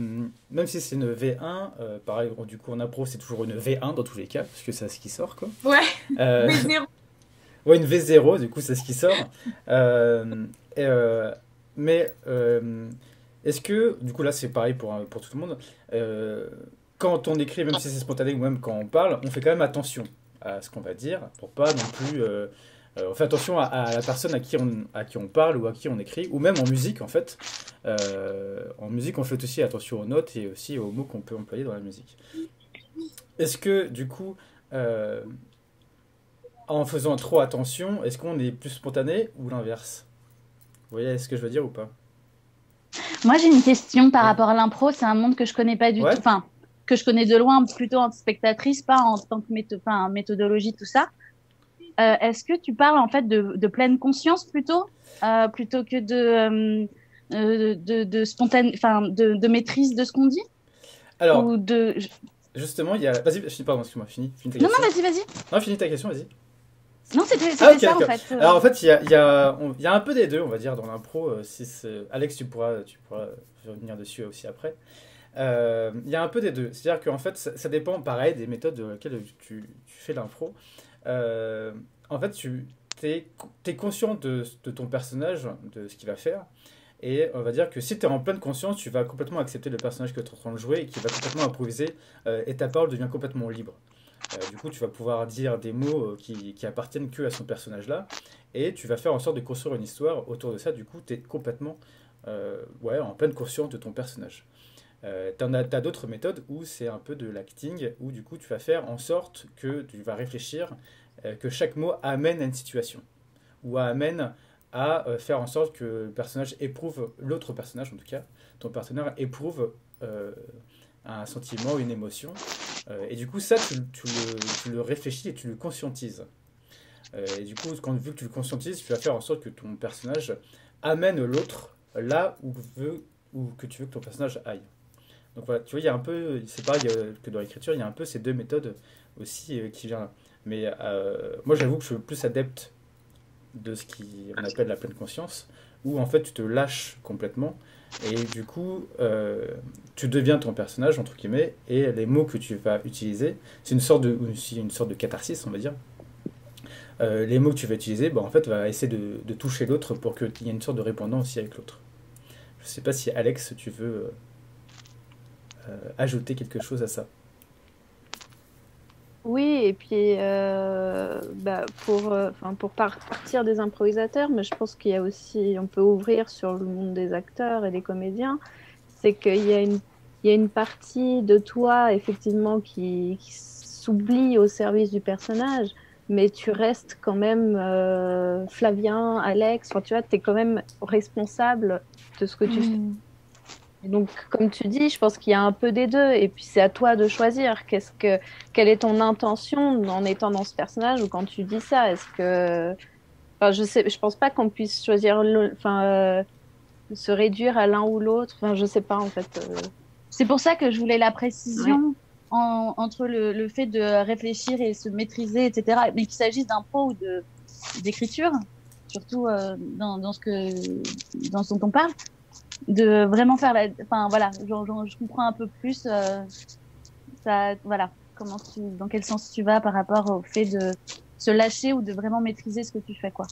même si c'est une V1, pareil, du coup en impro c'est toujours une V1 dans tous les cas, parce que c'est ce qui sort quoi. Ouais, V0. ouais, une V0, du coup c'est ce qui sort. mais est-ce que, du coup là c'est pareil pour, pour tout le monde, euh, quand on écrit, même si c'est spontané ou même quand on parle, on fait quand même attention à ce qu'on va dire pour pas non plus. Euh, euh, on fait attention à, la personne à qui, on, à qui on parle ou à qui on écrit, ou même en musique en fait. en musique, on fait aussi attention aux notes et aussi aux mots qu'on peut employer dans la musique. Est-ce que du coup, en faisant trop attention, est-ce qu'on est plus spontané ou l'inverse? Vous voyez ce que je veux dire ou pas? Moi, j'ai une question par rapport à l'impro. C'est un monde que je connais pas du tout. Enfin, que je connais de loin, plutôt en spectatrice, pas en tant que méthodologie, tout ça. Euh, est-ce que tu parles en fait de, pleine conscience plutôt, euh, plutôt que de, euh, de, de, spontané, enfin, de, maîtrise de ce qu'on dit? Alors, Ou de... justement, il y a. Vas-y, pardon, excuse-moi, finis, ta question. Non, non, vas-y, vas-y. Non, finis ta question, vas-y. Non, c'était ah, ça en fait. Alors en fait, il y a, y, a, y a, un peu des deux, on va dire, dans l'impro. Euh, si Alex, tu pourras, tu pourras revenir dessus aussi après. Euh, il y a un peu des deux. C'est-à-dire qu'en fait, ça, dépend, pareil, des méthodes dans lesquelles tu, tu fais l'impro. Euh, en fait, tu es, es, conscient de, de, ton personnage, de ce qu'il va faire. Et on va dire que si tu es en pleine conscience, tu vas complètement accepter le personnage que tu es en train de jouer et qui va complètement improviser. et ta parole devient complètement libre. Euh, du coup, tu vas pouvoir dire des mots euh, qui, qui appartiennent que à son personnage-là, et tu vas faire en sorte de construire une histoire autour de ça. Du coup, tu es complètement euh, ouais, en pleine conscience de ton personnage. Tu as, d'autres méthodes où c'est un peu de l'acting, où du coup, tu vas faire en sorte que tu vas réfléchir, que chaque mot amène à une situation, ou amène à faire en sorte que le personnage éprouve, l'autre personnage en tout cas, ton personnage éprouve un sentiment, une émotion. Euh, et du coup, ça, tu, le, réfléchis et tu le conscientises. Euh, et du coup, vu que tu le conscientises, tu vas faire en sorte que ton personnage amène l'autre là où, veut, où que tu veux que ton personnage aille. Donc voilà, tu vois, il y a un peu, c'est pareil euh, que dans l'écriture, il y a un peu ces deux méthodes aussi qui viennent. Mais moi, j'avoue que je suis plus adepte de ce qu'on appelle la pleine conscience, où en fait tu te lâches complètement et du coup, euh, tu deviens ton personnage, entre guillemets, et les mots que tu vas utiliser, c'est une sorte de, une sorte de catharsis, on va dire. Euh, les mots que tu vas utiliser, bah, en fait, va essayer de, toucher l'autre pour qu'il y ait une sorte de répondant aussi avec l'autre. Je ne sais pas si Alex, tu veux euh, ajouter quelque chose à ça. Oui, et puis euh, bah, pour, euh, pour partir des improvisateurs, mais je pense qu'il y a aussi, on peut ouvrir sur le monde des acteurs et des comédiens, c'est qu'il y, a une, il y a une partie de toi, effectivement, qui, s'oublie au service du personnage, mais tu restes quand même euh, Flavien, Alex, tu vois, tu es quand même responsable de ce que tu fais. Donc, comme tu dis, je pense qu'il y a un peu des deux. Et puis, c'est à toi de choisir. Qu'est-ce que, quelle est ton intention en étant dans ce personnage ou quand tu dis ça? Est-ce que, enfin, je sais, je pense pas qu'on puisse choisir, enfin, euh, se réduire à l'un ou l'autre. Enfin, je sais pas en fait. Euh. C'est pour ça que je voulais la précision. entre le, le, fait de réfléchir et se maîtriser, etc., mais qu'il s'agisse d'impro ou de d'écriture, surtout euh, dans, dans, ce que dans ce dont on parle, de vraiment faire la enfin voilà je comprends un peu plus euh, ça voilà comment tu dans quel sens tu vas par rapport au fait de se lâcher ou de vraiment maîtriser ce que tu fais quoi.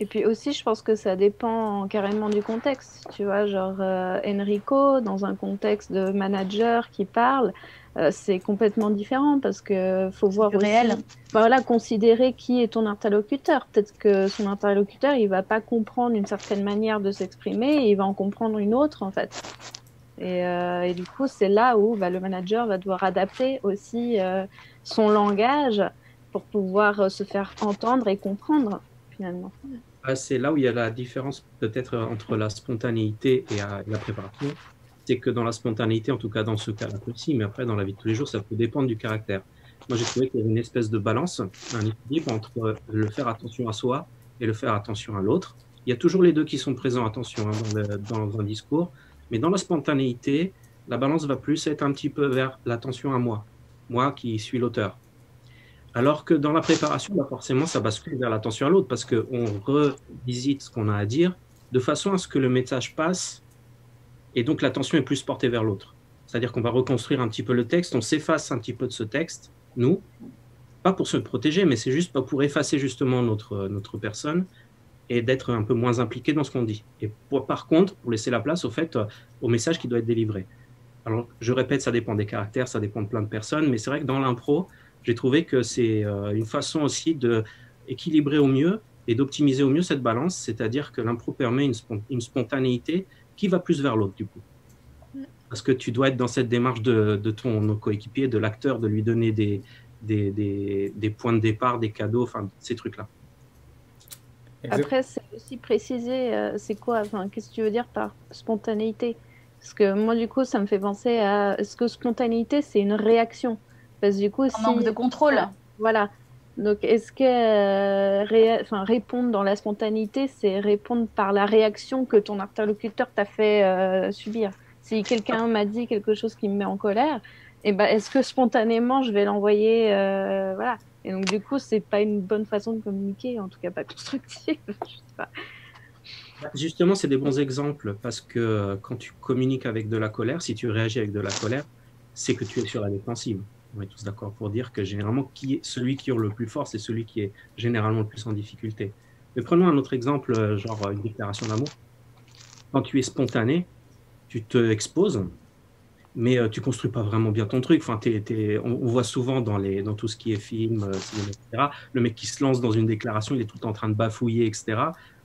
Et puis aussi je pense que ça dépend carrément du contexte tu vois genre euh, Enrico dans un contexte de manager qui parle euh, c'est complètement différent parce que faut voir réel. Voilà, considérer qui est ton interlocuteur. Peut-être que son interlocuteur, il va pas comprendre une certaine manière de s'exprimer, et il va en comprendre une autre en fait. Et, et du coup, c'est là où bah, le manager va devoir adapter aussi son langage pour pouvoir se faire entendre et comprendre finalement. c'est là où il y a la différence peut-être entre la spontanéité et la préparation. C'est que dans la spontanéité, en tout cas dans ce cas-là aussi, mais après dans la vie de tous les jours, ça peut dépendre du caractère. Moi, j'ai trouvé qu'il y avait une espèce de balance, un équilibre entre le faire attention à soi et le faire attention à l'autre. Il y a toujours les deux qui sont présents, attention, hein, dans, dans, un discours. Mais dans la spontanéité, la balance va plus être un petit peu vers l'attention à moi, moi qui suis l'auteur. Alors que dans la préparation, bah forcément, ça bascule vers l'attention à l'autre parce qu'on revisite ce qu'on a à dire de façon à ce que le message passe et donc l'attention est plus portée vers l'autre. C'est-à-dire qu'on va reconstruire un petit peu le texte, on s'efface un petit peu de ce texte nous, pas pour se protéger, mais c'est juste pour effacer justement notre, notre personne et d'être un peu moins impliqué dans ce qu'on dit. Et par contre, pour laisser la place au fait, au message qui doit être délivré. Alors, je répète, ça dépend des caractères, ça dépend de plein de personnes, mais c'est vrai que dans l'impro, j'ai trouvé que c'est euh, une façon aussi de équilibrer au mieux et d'optimiser au mieux cette balance, c'est-à-dire que l'impro permet une, spontanéité qui va plus vers l'autre du coup? Parce que tu dois être dans cette démarche de, ton coéquipier, de l'acteur, de lui donner des, des, points de départ, des cadeaux, enfin ces trucs-là. Après, c'est aussi préciser, euh, c'est quoi, enfin, qu'est-ce que tu veux dire par spontanéité? Parce que moi, du coup, ça me fait penser à, est-ce que spontanéité, c'est une réaction? Parce que du coup, Un manque de contrôle. Voilà. Donc, est-ce que euh, répondre dans la spontanéité, c'est répondre par la réaction que ton interlocuteur t'a fait euh, subir si quelqu'un m'a dit quelque chose qui me met en colère, eh ben, est-ce que spontanément je vais l'envoyer euh, Voilà. Et donc, du coup, c'est pas une bonne façon de communiquer, en tout cas pas constructive. Justement, c'est des bons exemples parce que quand tu communiques avec de la colère, si tu réagis avec de la colère, c'est que tu es sur la défensive. On est tous d'accord pour dire que généralement, celui qui hurle le plus fort, c'est celui qui est généralement le plus en difficulté. Mais prenons un autre exemple, euh, genre une déclaration d'amour. Quand tu es spontané, tu te exposes, mais tu euh, tu construis pas vraiment bien ton truc. Enfin, on, voit souvent dans, tout ce qui est film, euh, le mec qui se lance dans une déclaration, il est tout le temps en train de bafouiller, etc.,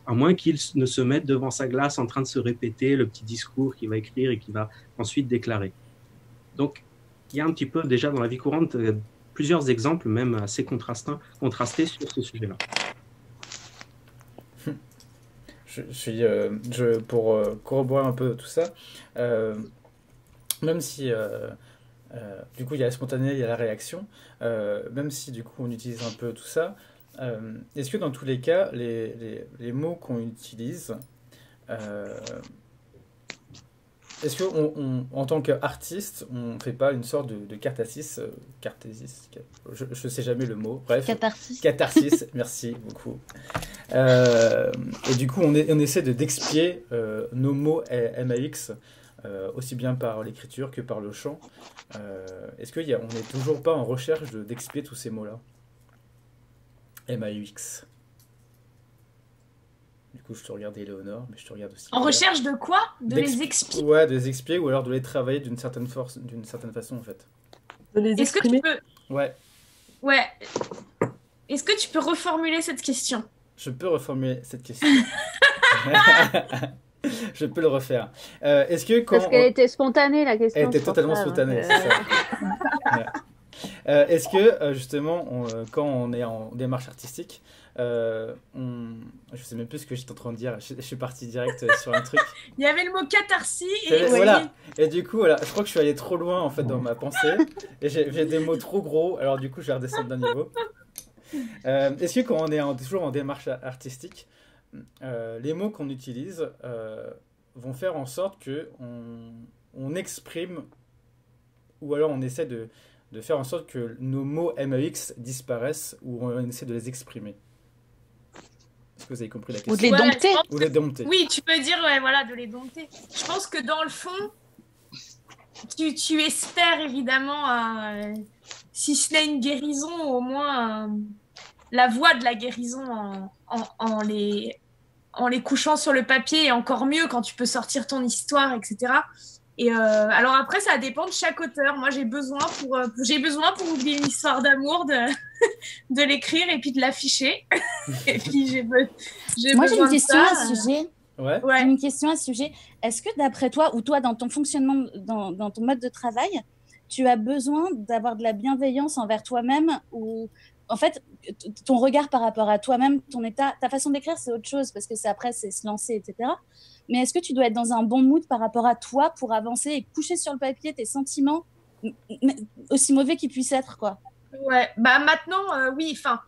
à moins qu'il ne se mette devant sa glace en train de se répéter le petit discours qu'il va écrire et qu'il va ensuite déclarer. Donc, il y a un petit peu déjà dans la vie courante euh, plusieurs exemples, même assez contrastés sur ce sujet-là. Je, suis, euh, je, pour euh, corroborer un peu tout ça, même si du coup il y a la spontané, il y a la réaction, même si du coup on utilise un peu tout ça, est-ce que dans tous les cas, les mots qu'on utilise, est-ce qu'en on, en tant qu'artiste, on ne fait pas une sorte de, de cartasis, euh, je ne sais jamais le mot, bref. Catharsis. Catharsis, merci beaucoup. Euh, et du coup, on, on essaie de d'expier euh, nos mots MAX, aussi bien par l'écriture que par le chant. Est-ce qu'on n'est toujours pas en recherche d'expier tous ces mots-là? MAX. Du coup, je te regarde Eleonore, mais je te regarde aussi. En recherche de quoi? De les expier Ouais, de les expier ou alors de les travailler d'une certaine force, d'une certaine façon en fait. De les Est-ce que tu peux Ouais. Ouais. Est-ce que tu peux reformuler cette question? Je peux reformuler cette question. je peux le refaire. Euh, est-ce que quand Parce qu'elle était spontanée la question. Elle était totalement spontanée. C'est ça. Euh, est-ce que euh, justement, quand on est en démarche artistique, euh, on... Je sais même plus ce que j'étais en train de dire. Je, suis parti direct sur un truc. Il y avait le mot catharsis et voilà. Et du coup, voilà, je crois que je suis allé trop loin en fait dans ma pensée et j'ai des mots trop gros. Alors du coup, je vais redescendre d'un niveau. Euh, est-ce que quand on est toujours en démarche artistique, euh, les mots qu'on utilise vont faire en sorte que on, on, exprime ou alors on essaie de, de faire en sorte que nos mots MAX disparaissent ou on essaie de les exprimer est-ce que vous avez compris la question Ou de les dompter. Ou les dompter. Oui, tu peux dire, ouais, voilà, de les dompter. Je pense que dans le fond, tu, tu espères évidemment, euh, si ce n'est une guérison, au moins euh, la voie de la guérison en, en, en, les, en les couchant sur le papier et encore mieux quand tu peux sortir ton histoire, etc. Et euh, alors après, ça dépend de chaque auteur. Moi, j'ai besoin pour, euh, j'ai besoin pour oublier une histoire d'amour de, de l'écrire et puis de l'afficher. et puis j'ai, Moi, j'ai une question à ce sujet. Ouais. Une question à ce sujet. Est-ce que d'après toi, ou toi, dans ton fonctionnement, dans, dans ton mode de travail, tu as besoin d'avoir de la bienveillance envers toi-même ou en fait, ton regard par rapport à toi-même, ton état, ta façon d'écrire, c'est autre chose parce que c'est après, c'est se lancer, etc. Mais est-ce que tu dois être dans un bon mood par rapport à toi pour avancer et coucher sur le papier tes sentiments, aussi mauvais qu'ils puissent être, quoi? Ouais, bah maintenant, euh, oui, enfin,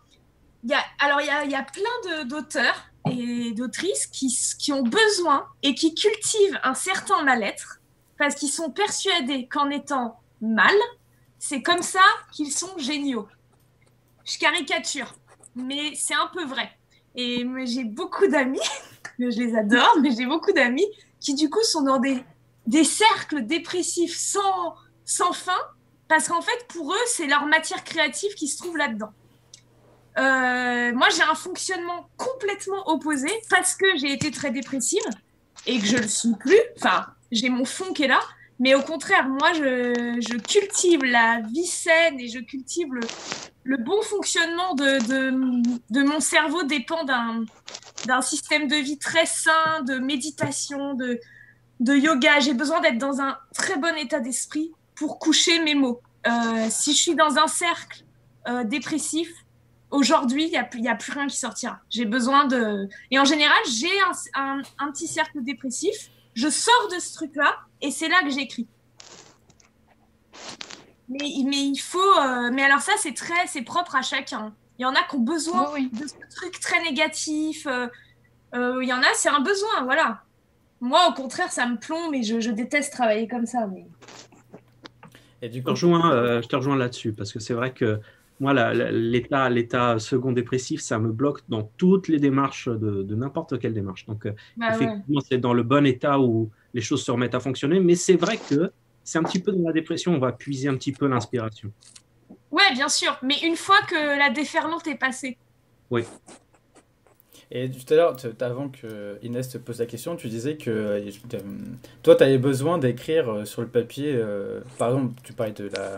y a, alors il y a, y a plein d'auteurs et d'autrices qui, qui ont besoin et qui cultivent un certain mal-être parce qu'ils sont persuadés qu'en étant mal, c'est comme ça qu'ils sont géniaux. Je caricature, mais c'est un peu vrai. Et j'ai beaucoup d'amis, je les adore, mais j'ai beaucoup d'amis qui du coup sont dans des, des cercles dépressifs sans, sans fin parce qu'en fait, pour eux, c'est leur matière créative qui se trouve là-dedans. Euh, moi, j'ai un fonctionnement complètement opposé parce que j'ai été très dépressive et que je le suis plus. Enfin, j'ai mon fond qui est là, mais au contraire, moi, je, je cultive la vie saine et je cultive le, le bon fonctionnement de, de, de mon cerveau dépend d'un d'un système de vie très sain, de méditation, de, de yoga. J'ai besoin d'être dans un très bon état d'esprit pour coucher mes mots. Euh, si je suis dans un cercle euh, dépressif, aujourd'hui, il n'y a, a plus rien qui sortira. J'ai besoin de... Et en général, j'ai un, un, un petit cercle dépressif, je sors de ce truc-là, et c'est là que j'écris. Mais, mais il faut... euh, mais alors ça, c'est très... C'est propre à chacun. Il y en a qui ont besoin Oui, de ce truc très négatif. euh, euh, Il y en a, c'est un besoin, voilà. Moi, au contraire, ça me plombe et je, je déteste travailler comme ça. Mais... Et du Je te coup, rejoins, euh, je te rejoins là-dessus parce que c'est vrai que moi, l'état, l'état second dépressif, ça me bloque dans toutes les démarches de, de n'importe quelle démarche. Donc, euh, Bah ouais. effectivement, c'est dans le bon état où les choses se remettent à fonctionner. Mais c'est vrai que c'est un petit peu dans la dépression, on va puiser un petit peu l'inspiration. Ouais, bien sûr. Mais une fois que la déferlante est passée. et tout à l'heure, avant que Inès te pose la question, tu disais que euh, toi, tu avais besoin d'écrire euh, sur le papier. euh, par exemple, tu parlais de la,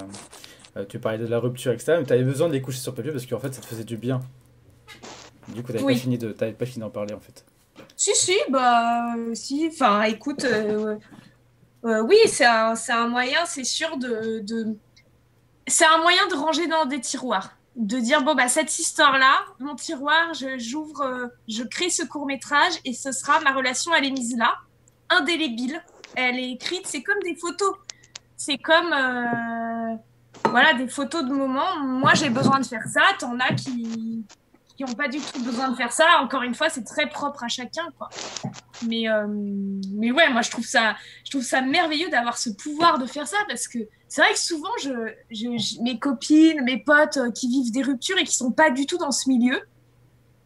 euh, tu parlais de la rupture, etc. Mais tu avais besoin de les coucher sur le papier parce qu'en fait, ça te faisait du bien. Du coup, tu n'avais Oui. pas fini de, t'avais pas fini d'en parler en fait. Si, si, bah, si. Enfin, écoute, euh, euh, oui, c'est un, c'est un moyen, c'est sûr, de, de... C'est un moyen de ranger dans des tiroirs. De dire, bon, bah, cette histoire-là, mon tiroir, je- j'ouvre, euh, je crée ce court-métrage et ce sera, ma relation, elle est mise là, indélébile. Elle est écrite, c'est comme des photos. C'est comme, euh, voilà, des photos de moments. Moi, j'ai besoin de faire ça. T'en as qui qui n'ont pas du tout besoin de faire ça. Encore une fois, c'est très propre à chacun, quoi. Mais, euh, mais ouais, moi, je trouve ça, je trouve ça merveilleux d'avoir ce pouvoir de faire ça parce que c'est vrai que souvent, je, mes copines, mes potes euh, qui vivent des ruptures et qui sont pas du tout dans ce milieu,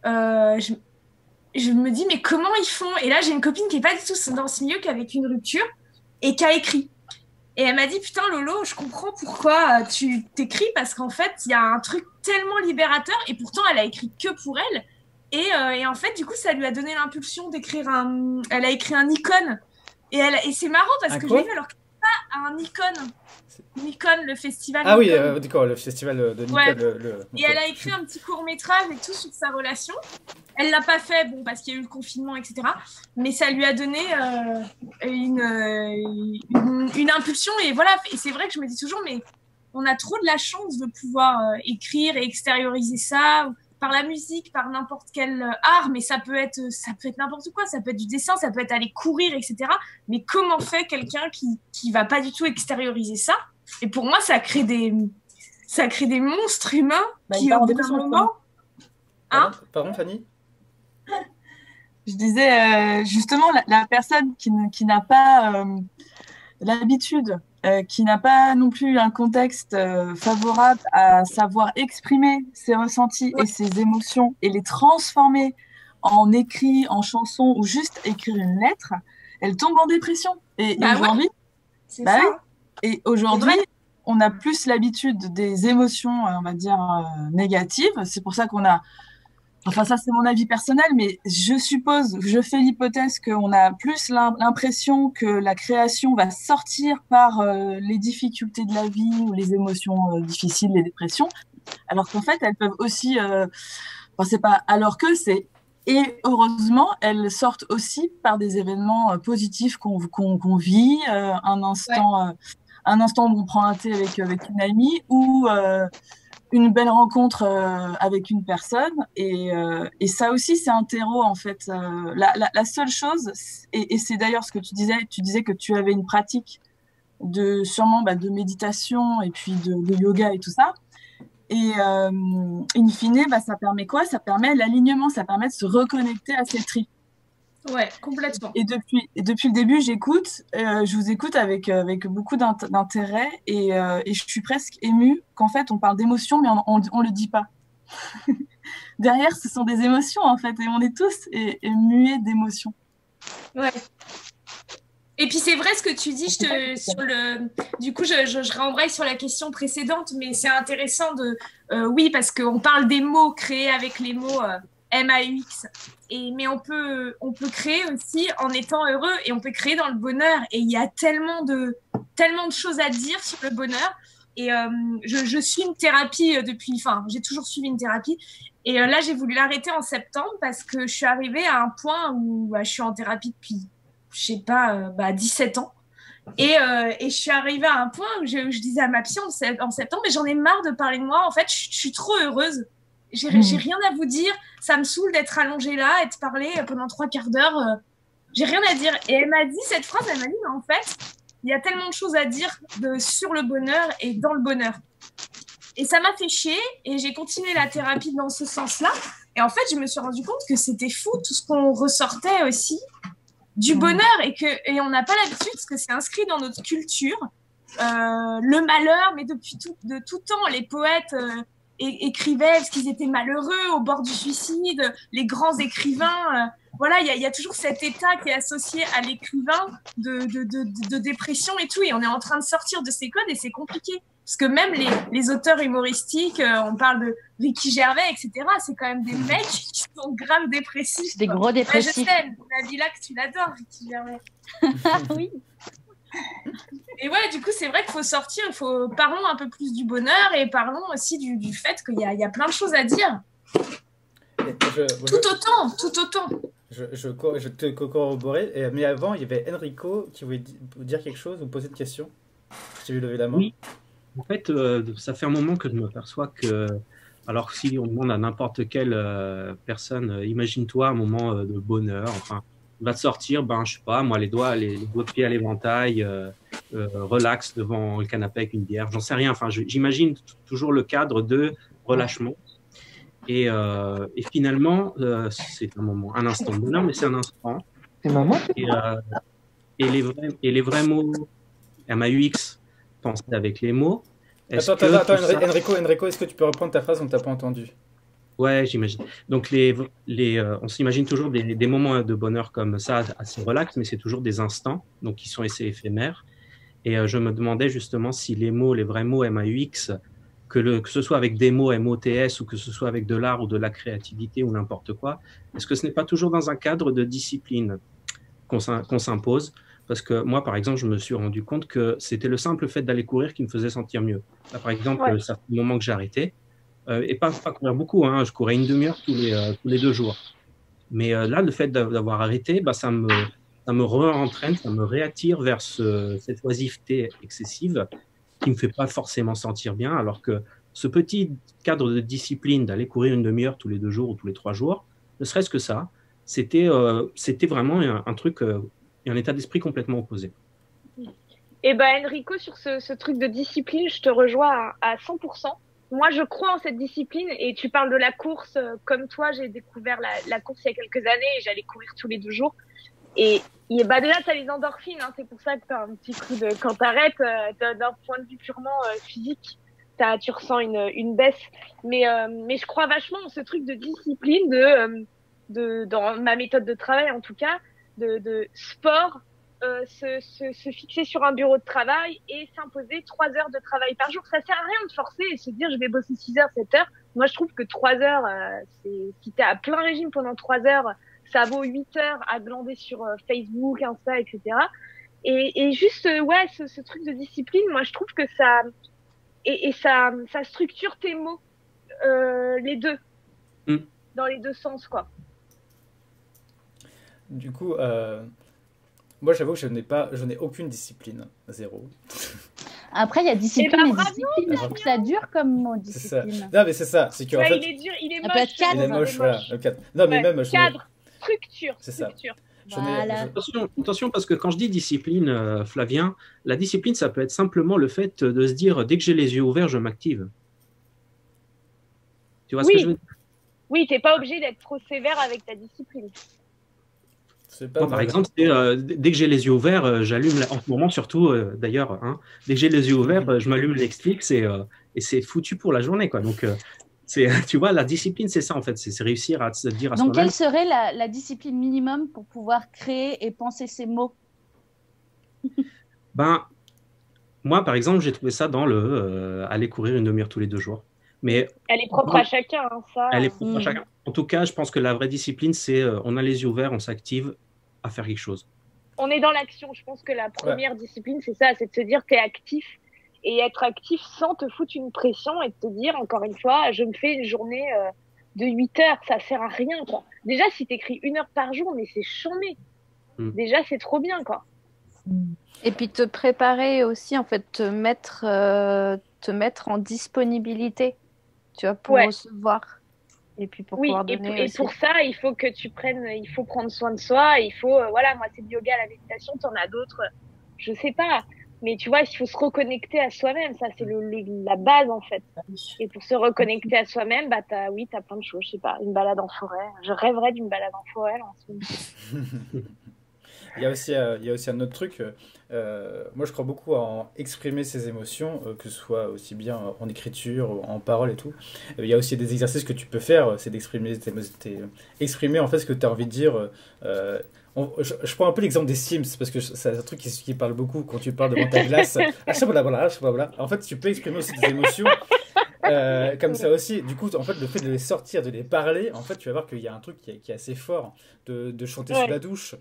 euh, je, me dis, mais comment ils font? Et là, j'ai une copine qui est pas du tout dans ce milieu, qui a une rupture et qui a écrit. Et elle m'a dit, putain, Lolo, je comprends pourquoi euh, tu t'écris, parce qu'en fait, il y a un truc tellement libérateur, et pourtant, elle a écrit que pour elle. Et, euh, et en fait, du coup, ça lui a donné l'impulsion d'écrire un. Elle a écrit un icône. Et, elle... et c'est marrant parce Un que je l'ai vu alors pas un icône. Nikon, le festival. Ah oui, euh, d'accord, le festival de Nikon. Ouais. le- le- Et elle a écrit un petit court métrage et tout sur sa relation. Elle l'a pas fait, bon, parce qu'il y a eu le confinement, etc. Mais ça lui a donné euh, une, euh, une, une impulsion. Et voilà, et c'est vrai que je me dis toujours, mais on a trop de la chance de pouvoir euh, écrire et extérioriser ça par la musique, par n'importe quel euh, art, mais ça peut être, ça peut être n'importe quoi, ça peut être du dessin, ça peut être aller courir, etc. Mais comment fait quelqu'un qui qui va pas du tout extérioriser ça? Et pour moi, ça crée des ça crée des monstres humains Bah, qui, au en bout d'un moment, hein? Pardon, pardon, Fanny? Je disais euh, justement la, la personne qui, ne- qui n'a pas euh, l'habitude, euh, qui n'a pas non plus un contexte euh, favorable à savoir exprimer ses ressentis et ses émotions et les transformer en écrit, en chanson ou juste écrire une lettre, elle tombe en dépression. Et, Bah aujourd'hui, bah. Et aujourd'hui, on a plus l'habitude des émotions, euh, on va dire, euh, négatives. C'est pour ça qu'on a. Enfin, ça, c'est mon avis personnel, mais je suppose, je fais l'hypothèse qu'on a plus l'im- l'impression que la création va sortir par euh, les difficultés de la vie ou les émotions euh, difficiles, les dépressions, alors qu'en fait, elles peuvent aussi. euh, Enfin, c'est pas. Alors que c'est Et heureusement, elles sortent aussi par des événements positifs qu'on vit, un instant, un instant où on prend un thé avec, avec une amie ou une belle rencontre avec une personne. Et, et ça aussi, c'est un terreau, en fait. La, la, la, seule chose, et, c'est d'ailleurs ce que tu disais, tu disais que tu avais une pratique de sûrement bah, de méditation et puis de, yoga et tout ça. Et euh, in fine, bah, ça permet quoi? Ça permet l'alignement, ça permet de se reconnecter à ses tripes. Ouais, complètement. Et depuis, et depuis le début, j'écoute, euh, je vous écoute avec, euh, avec beaucoup d'intérêt et, et, je suis presque émue qu'en fait, on parle d'émotions, mais on ne le dit pas. Derrière, ce sont des émotions en fait, et on est tous muets d'émotions. Ouais, et puis c'est vrai ce que tu dis, je te, sur le, du coup je, je, je rembraye sur la question précédente, mais c'est intéressant de, euh, oui parce qu'on parle des mots créés avec les mots euh, M-A-U-X, et, mais on peut, on peut créer aussi en étant heureux et on peut créer dans le bonheur. Et il y a tellement de, tellement de choses à dire sur le bonheur. Et euh, je, suis une thérapie depuis, enfin j'ai toujours suivi une thérapie. Et là j'ai voulu l'arrêter en septembre parce que je suis arrivée à un point où bah, je suis en thérapie depuis je sais pas, euh, bah, 17 ans. Et, euh, et, je suis arrivée à un point où je disais à ma psy en, septembre, mais j'en ai marre de parler de moi. En fait, je, suis trop heureuse. J'ai mmh. rien à vous dire. Ça me saoule d'être allongée là et de parler pendant trois quarts d'heure. Euh, j'ai rien à dire. Et elle m'a dit cette phrase, elle m'a dit, mais en fait, il y a tellement de choses à dire de, sur le bonheur et dans le bonheur. Et ça m'a fait chier et j'ai continué la thérapie dans ce sens-là. Et en fait, je me suis rendu compte que c'était fou tout ce qu'on ressortait aussi du mm. bonheur et que et on n'a pas l'habitude parce que c'est inscrit dans notre culture euh, le malheur mais depuis tout de tout temps les poètes euh, écrivaient parce qu'ils étaient malheureux au bord du suicide les grands écrivains euh, voilà il y, y, a toujours cet état qui est associé à l'écrivain de, de, de, de, dépression et tout et on est en train de sortir de ces codes et c'est compliqué parce que même les, les auteurs humoristiques, euh, on parle de Ricky Gervais, etc., c'est quand même des mecs qui sont grave dépressifs. Des gros dépressifs. Ouais, je sais, là que tu l'adores, Ricky Gervais. oui. Et ouais, du coup, c'est vrai qu'il faut sortir, il faut parlons un peu plus du bonheur et parlons aussi du, du fait qu'il y, y, a plein de choses à dire. tout autant, tout autant. Je, je, je te corroborer, mais avant, il y avait Enrico qui voulait dire quelque chose ou poser une question. J'ai vu lever la main. Oui. En fait, euh, ça fait un moment que je me perçois que, alors si on demande à n'importe quelle euh, personne, euh, imagine-toi un moment de bonheur, enfin, va te sortir, ben, je sais pas, moi, les doigts, les, doigts de pied à l'éventail, relax devant le canapé avec une bière, j'en sais rien. Enfin, j'imagine toujours le cadre de relâchement. Et, et finalement, c'est un moment, un instant de bonheur, mais c'est un instant. Et, et, les vrais, et les vrais mots MAUX, penser avec les mots. Attends, attends, attends Enrico, Enrico est-ce que tu peux reprendre ta phrase On t'a pas entendu? Ouais, j'imagine. Donc, les, les, euh, on s'imagine toujours des, des, moments de bonheur comme ça, assez relax, mais c'est toujours des instants, donc qui sont assez éphémères. Et euh, je me demandais justement si les mots, les vrais mots MAUX, que, le, que ce soit avec des mots MOTS ou que ce soit avec de l'art ou de la créativité ou n'importe quoi, est-ce que ce n'est pas toujours dans un cadre de discipline qu'on s'impose? Parce que moi, par exemple, je me suis rendu compte que c'était le simple fait d'aller courir qui me faisait sentir mieux. par exemple, ça fait un moment que arrêté. Euh, et pas, pas courir beaucoup, hein, je courais une demi-heure tous les, euh, tous les deux jours. Mais euh, là, le fait d'avoir arrêté, bah, ça me, ça me re-entraîne, ça me réattire vers ce, cette oisiveté excessive qui me fait pas forcément sentir bien, alors que ce petit cadre de discipline d'aller courir une demi-heure tous les deux jours ou tous les trois jours, ne serait-ce que ça, c'était c'était vraiment un, truc et un état d'esprit complètement opposé. Eh ben Enrico, sur ce, ce, truc de discipline, je te rejoins à, 100%. Moi, je crois en cette discipline et tu parles de la course. Euh, comme toi, j'ai découvert la, la, course il y a quelques années et j'allais courir tous les deux jours. Et, et bah déjà, tu as les endorphines. Hein, c'est pour ça que tu as un petit coup de... Quand tu arrêtes, euh, d'un point de vue purement euh, physique, as, tu ressens une, une baisse. Mais, euh, mais je crois vachement en ce truc de discipline, de, de, dans ma méthode de travail en tout cas, de, de sport, euh, se, se, se, fixer sur un bureau de travail et s'imposer trois heures de travail par jour. Ça sert à rien de forcer et se dire je vais bosser 6 heures, 7 heures. Moi, je trouve que trois heures, euh, c'est si t'es à plein régime pendant trois heures, ça vaut 8 heures à glander sur euh, Facebook, Insta, etc. Et, et juste, euh, ouais, ce, ce, truc de discipline, moi, je trouve que ça et, et ça, ça structure tes mots, les deux, mm. dans les deux sens, quoi. du coup, moi j'avoue que je n'ai pas, je n'ai aucune discipline, zéro. Après, il y a discipline et, discipline. Je ça dure comme mot, discipline. Non, mais c'est ça. C'est que, en fait, il est dur, il est moche. Il est moche, voilà. Non, mais même. Cadre, structure. C'est ça. Attention, attention, parce que quand je dis discipline, euh, Flavien, la discipline, ça peut être simplement le fait de se dire dès que j'ai les yeux ouverts, je m'active. Tu vois ce que je veux dire? Oui, tu n'es pas obligé d'être trop sévère avec ta discipline. Moi, par exemple, euh, dès que j'ai les yeux ouverts, euh, j'allume, en ce moment surtout, d'ailleurs, hein, dès que j'ai les yeux ouverts, je m'allume Netflix et, et c'est foutu pour la journée. Quoi. Donc, tu vois, la discipline, c'est ça en fait, c'est réussir à se dire à Donc, quelle serait la, discipline minimum pour pouvoir créer et penser ces mots? Ben, moi, par exemple, j'ai trouvé ça dans le euh, aller courir une demi-heure tous les deux jours. Mais elle est propre à chacun, hein, ça. Elle est propre à mm. chacun. En tout cas, je pense que la vraie discipline, c'est euh, on a les yeux ouverts, on s'active à faire quelque chose. On est dans l'action. Je pense que la première discipline, c'est ça, c'est de se dire tu es actif et être actif sans te foutre une pression et te dire, encore une fois, je me fais une journée euh, de 8 heures, ça sert à rien, quoi. Déjà, si tu écris une heure par jour, mais c'est chômé. Mm. Déjà, c'est trop bien, quoi. Et puis te préparer aussi, en fait, te mettre, euh, te mettre en disponibilité, tu vois, pour recevoir. Et puis pour pouvoir donner. Et, et pour ça, il faut que tu prennes, il faut prendre soin de soi. Il faut, euh, voilà, moi, c'est le yoga, la méditation, tu en as d'autres, je sais pas. Mais tu vois, il faut se reconnecter à soi-même. Ça, c'est le, la base, en fait. Et pour se reconnecter à soi-même, bah, as, oui, tu as plein de choses. Je sais pas, une balade en forêt. Je rêverais d'une balade en forêt, en ce moment. il, y a aussi, euh, il y a aussi un autre truc. Euh, moi, je crois beaucoup à exprimer ses émotions, euh, que ce soit aussi bien en écriture, en parole et tout. il y a aussi des exercices que tu peux faire, c'est d'exprimer exprimer en fait ce que tu as envie de dire je, prends un peu l'exemple des Sims parce que c'est un truc qui, parle beaucoup quand tu parles devant ta glace. Ah, en fait, tu peux exprimer aussi des émotions euh, comme ça aussi. Du coup, en fait, le fait de les sortir, de les parler, en fait, tu vas voir qu'il y a un truc qui est, assez fort de, de chanter sous la douche.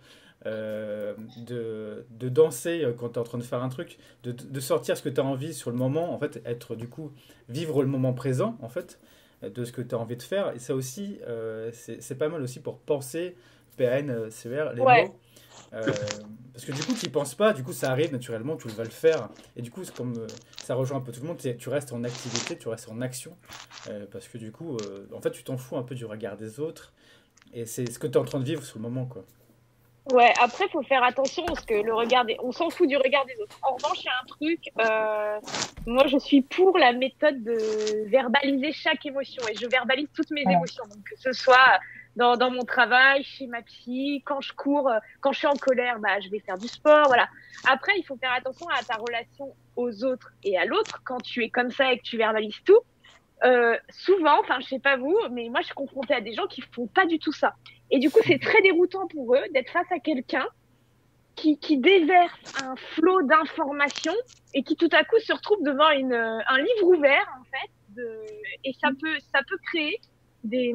Euh, de, de, danser quand tu es en train de faire un truc, de, de sortir ce que tu as envie sur le moment, en fait, être du coup, vivre le moment présent, en fait, de ce que tu as envie de faire. Et ça aussi, euh, c'est pas mal aussi pour penser PN, euh, CER, les mots. Euh, parce que du coup, tu n'y penses pas, du coup, ça arrive naturellement, tu vas le faire. Et du coup, comme euh, ça rejoint un peu tout le monde, tu restes en activité, tu restes en action. parce que du coup, en fait, tu t'en fous un peu du regard des autres. Et c'est ce que tu es en train de vivre sur le moment, quoi. Ouais, après, faut faire attention parce que le regard des... on s'en fout du regard des autres. En revanche, il y a un truc, moi, je suis pour la méthode de verbaliser chaque émotion et je verbalise toutes mes émotions. Donc, que ce soit dans, dans mon travail, chez ma psy, quand je cours, euh, quand je suis en colère, bah, je vais faire du sport, voilà. Après, il faut faire attention à ta relation aux autres et à l'autre. Quand tu es comme ça et que tu verbalises tout, euh, souvent, enfin, je sais pas vous, mais moi, je suis confrontée à des gens qui font pas du tout ça. Et du coup, c'est très déroutant pour eux d'être face à quelqu'un qui, déverse un flot d'informations et qui tout à coup se retrouve devant une, un livre ouvert, en fait, et ça peut, ça peut créer des,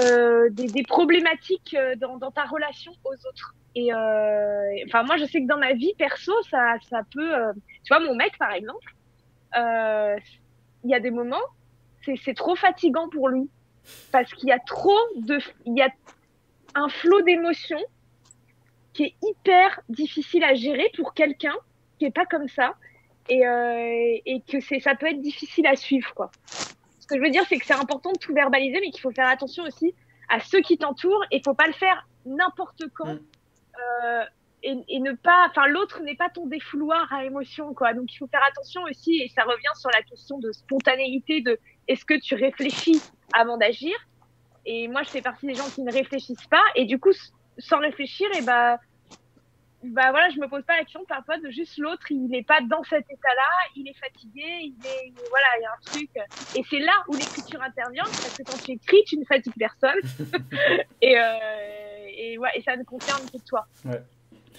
euh, des, problématiques euh, dans, ta relation aux autres. Et euh, enfin, moi, je sais que dans ma vie perso, ça, ça peut. Euh, tu vois, mon mec, par exemple, il y a des moments, c'est trop fatigant pour lui parce qu'il y a trop de, il y a un flot d'émotions qui est hyper difficile à gérer pour quelqu'un qui est pas comme ça et, et que ça peut être difficile à suivre, quoi ce que je veux dire, c'est que c'est important de tout verbaliser, mais qu'il faut faire attention aussi à ceux qui t'entourent et faut pas le faire n'importe quand. Mm. Euh, et, ne pas, enfin, l'autre n'est pas ton défouloir à émotion, quoi. Donc, il faut faire attention aussi, et ça revient sur la question de spontanéité, de est-ce que tu réfléchis avant d'agir? Et moi, je fais partie des gens qui ne réfléchissent pas, et du coup, sans réfléchir, et bah, bah voilà, je me pose pas la question parfois de juste l'autre, il n'est pas dans cet état-là, il est fatigué, il est, voilà, il y a un truc. Et c'est là où l'écriture intervient, parce que quand tu écris, tu ne fatigues personne. et, euh, et, ouais, et ça ne concerne que toi. Ouais.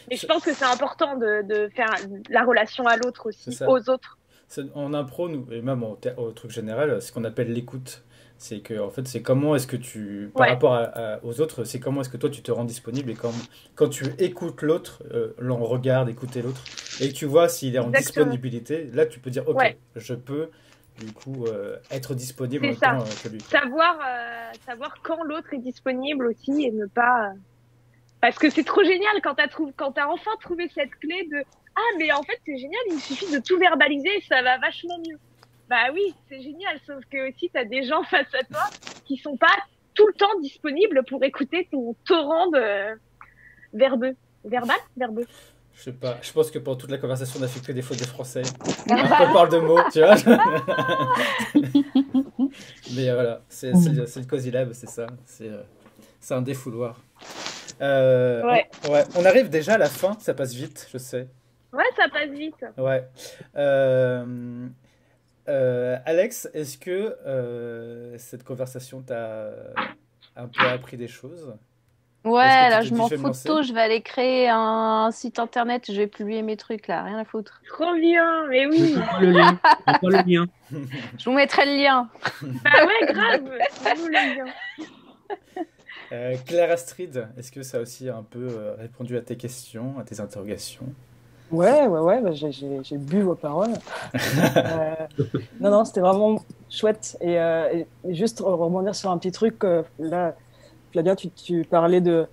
Et je pense que c'est important de, de, faire la relation à l'autre aussi, aux autres. En impro, nous, et même au truc général, ce qu'on appelle l'écoute. C'est que en fait, c'est comment est-ce que tu, par rapport aux autres, c'est comment est-ce que toi tu te rends disponible et quand, quand tu écoutes l'autre, euh, l'on regarde, écouter l'autre, et que tu vois s'il est en disponibilité, là tu peux dire ok, je peux du coup, être disponible en temps que lui. Savoir, savoir quand l'autre est disponible aussi et ne pas. Parce que c'est trop génial quand tu as, as, enfin trouvé cette clé de Ah, mais en fait, c'est génial, il suffit de tout verbaliser et ça va vachement mieux. Bah oui, c'est génial, sauf que aussi, tu as des gens face à toi qui sont pas tout le temps disponibles pour écouter ton torrent de verbeux. Verbal? Verbeux je sais pas, je pense que pendant toute la conversation, on a fait que des fautes de français. on parle de mots, tu vois. Mais voilà, c'est le Cozy Lab, c'est ça. C'est euh, un défouloir. Euh, ouais. ouais. On arrive déjà à la fin, ça passe vite, je sais. Ouais, ça passe vite. Ouais. Euh, euh, Alex, est-ce que euh, cette conversation t'a un peu appris des choses? Ouais, là je m'en fous de tout, je vais aller créer un site internet, je vais publier mes trucs là, rien à foutre. Trop bien, mais oui. le lien. le lien. je vous mettrai le lien. Bah ouais, grave. le lien. Euh, Claire Astrid, est-ce que ça a aussi un peu répondu à tes questions, à tes interrogations? Ouais, ouais, ouais, bah, j'ai bu vos paroles. euh, non, non, c'était vraiment chouette. Et, euh, et, juste rebondir sur un petit truc, euh, là, Flavia, tu, tu parlais de.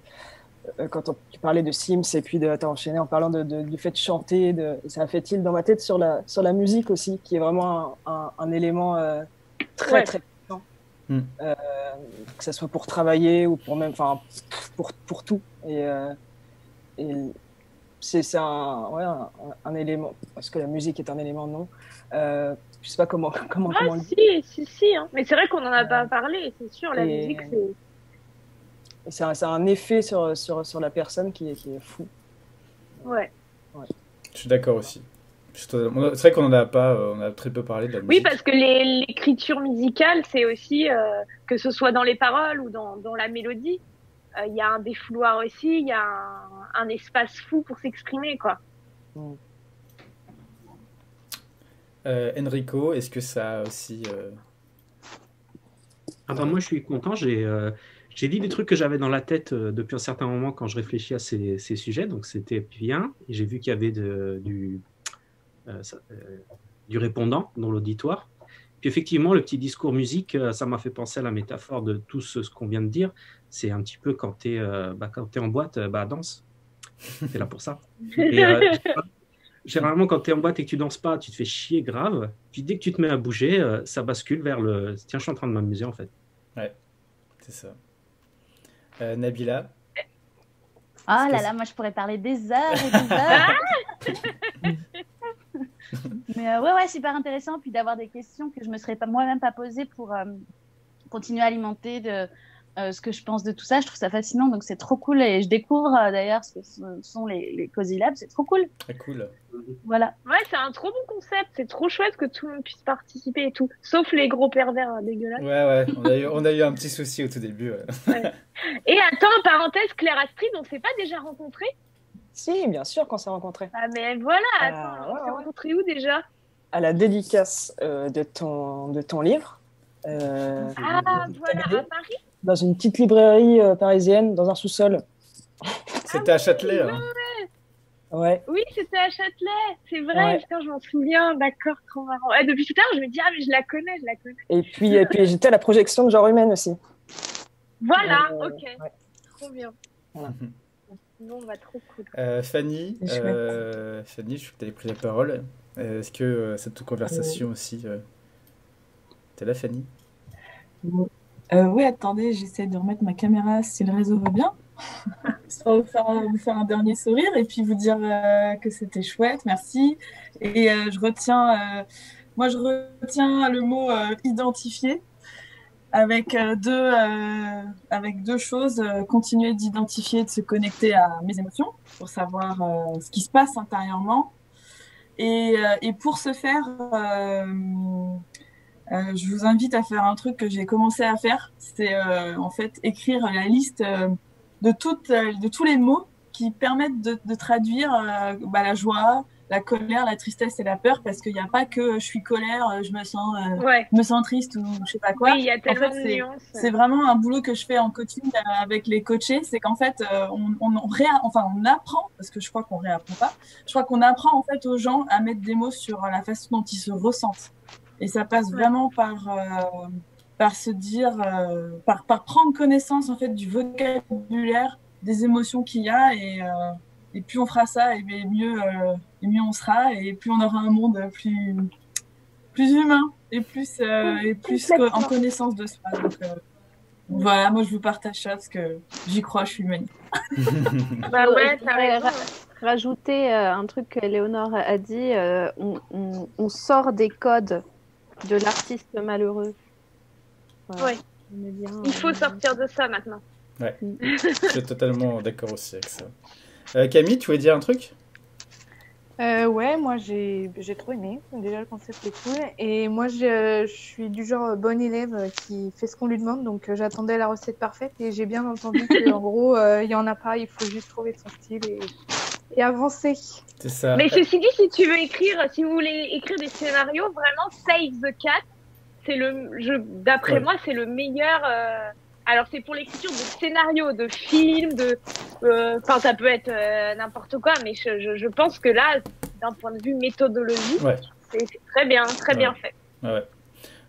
Euh, quand on, tu parlais de Sims et puis de t'as enchaîné en parlant de, de, du fait de chanter, de, ça a fait il dans ma tête sur la, sur la musique aussi, qui est vraiment un, un, un élément euh, très, très puissant. Mm. Euh, que ce soit pour travailler ou pour même, enfin, pour, pour tout. Et, et c'est un, ouais, un, un, élément, parce que la musique est un élément, non. Euh, je sais pas comment. comment, ah, comment si, si, si, hein. mais c'est vrai qu'on n'en a pas parlé, c'est sûr, la et... musique, c'est. C'est un, un, effet sur, sur, sur la personne qui est, qui est fou. Ouais. ouais. Je suis d'accord aussi. C'est vrai qu'on en a pas, on a très peu parlé de la musique. Oui, parce que l'écriture musicale, c'est aussi euh, que ce soit dans les paroles ou dans, dans la mélodie, il euh, y a un défouloir aussi, il y a un, un, espace fou pour s'exprimer, quoi. Mm. Euh, Enrico, est-ce que ça aussi. Euh... Ah ben moi, je suis content. J'ai euh, j'ai dit des trucs que j'avais dans la tête euh, depuis un certain moment quand je réfléchis à ces, ces sujets, donc c'était bien. J'ai vu qu'il y avait de, du, du répondant dans l'auditoire. Puis effectivement, le petit discours musique, ça m'a fait penser à la métaphore de tout ce, ce qu'on vient de dire c'est un petit peu quand tu es, euh, bah, es, en boîte, euh, bah, danse. Tu es là pour ça. Et, euh, généralement, quand tu es en boîte et que tu danses pas, tu te fais chier grave. Puis dès que tu te mets à bouger, euh, ça bascule vers le tiens, je suis en train de m'amuser en fait. Ouais, c'est ça. Euh, Nabila Oh là là, moi je pourrais parler des heures et des heures. Mais euh, ouais, ouais, super intéressant. Puis d'avoir des questions que je me serais pas moi-même pas posées pour euh, continuer à alimenter de, euh, ce que je pense de tout ça. Je trouve ça fascinant, donc c'est trop cool. Et je découvre euh, d'ailleurs ce que sont les, les Cozy Labs, c'est trop cool. Très cool. Voilà. Ouais, c'est un trop bon concept. C'est trop chouette que tout le monde puisse participer et tout. Sauf les gros pervers dégueulasses. Ouais, ouais. On a, eu, on a eu un petit souci au tout début. Ouais. Ouais. Et attends, parenthèse, Claire Astrid, on s'est pas déjà rencontrés? Si, bien sûr qu'on s'est rencontrés. Ah, mais voilà, attends, ah, ouais, on s'est ouais. rencontrés où déjà? À la dédicace euh, de, ton, de ton livre. Euh, ah, voilà, à Paris? Dans une petite librairie euh, parisienne, dans un sous-sol. C'était à Châtelet. Ah, hein. Ouais. Oui, c'était à Châtelet, c'est vrai, ouais. putain, je m'en souviens, d'accord, trop marrant. Et depuis tout à l'heure, je me dis, ah, mais je la connais, je la connais. Et puis, et puis j'étais à la projection de genre humaine aussi. Voilà, euh, ok, ouais. trop bien. Voilà. Bon, bah, trop cool. Euh, Fanny, euh, Fanny, je sais que tu avais pris la parole. Est-ce que cette conversation aussi. T'es là, Fanny? Euh, oui, attendez, j'essaie de remettre ma caméra si le réseau va bien. Pour vous faire, vous faire un dernier sourire et puis vous dire euh, que c'était chouette, merci. Et euh, je retiens, euh, moi je retiens le mot euh, identifier avec euh, deux, avec deux choses. continuer d'identifier, de se connecter à mes émotions pour savoir ce qui se passe intérieurement. Et, et pour ce faire, euh, je vous invite à faire un truc que j'ai commencé à faire. C'est euh, en fait écrire la liste euh, de, toutes, euh, de tous les mots qui permettent de, traduire euh, bah, la joie, la colère, la tristesse et la peur, parce qu'il n'y a pas que je suis colère, je me sens, ouais. je me sens triste ou je sais pas quoi. Oui, il y a tellement en fait, de. C'est vraiment un boulot que je fais en coaching avec les coachés, c'est qu'en fait, on, on, on, réa enfin, on apprend, parce que je crois qu'on réapprend pas, je crois qu'on apprend en fait aux gens à mettre des mots sur la façon dont ils se ressentent. Et ça passe vraiment par, euh, par se dire, euh, par, par prendre connaissance en fait du vocabulaire, des émotions qu'il y a. Et, euh, et plus on fera ça, et mieux, et mieux on sera. Et plus on aura un monde plus, plus humain et plus, et plus en connaissance de soi. Donc, voilà, moi je vous partage ça parce que j'y crois, je suis humaine. bah ouais, Rajouter un truc que Léonore a dit, on, on, on, sort des codes de l'artiste malheureux. Ouais. Il faut sortir de ça maintenant. Ouais, je suis totalement d'accord aussi avec ça. Euh, Camille, tu voulais dire un truc? Euh, ouais, moi j'ai trop aimé. Déjà le concept est cool. Et moi je suis du genre bon élève qui fait ce qu'on lui demande. Donc euh, j'attendais la recette parfaite et j'ai bien entendu qu'en gros il y en a pas. Il faut juste trouver son style et, et avancer. C'est ça. Mais ceci dit, si tu veux écrire, si vous voulez écrire des scénarios, vraiment Save the Cat, c'est le, d'après moi, c'est le meilleur. Euh, alors c'est pour l'écriture de scénarios, de films, de, euh, enfin ça peut être euh, n'importe quoi, mais je, je, pense que là, d'un point de vue méthodologique, c'est très bien, très bien fait. Ouais.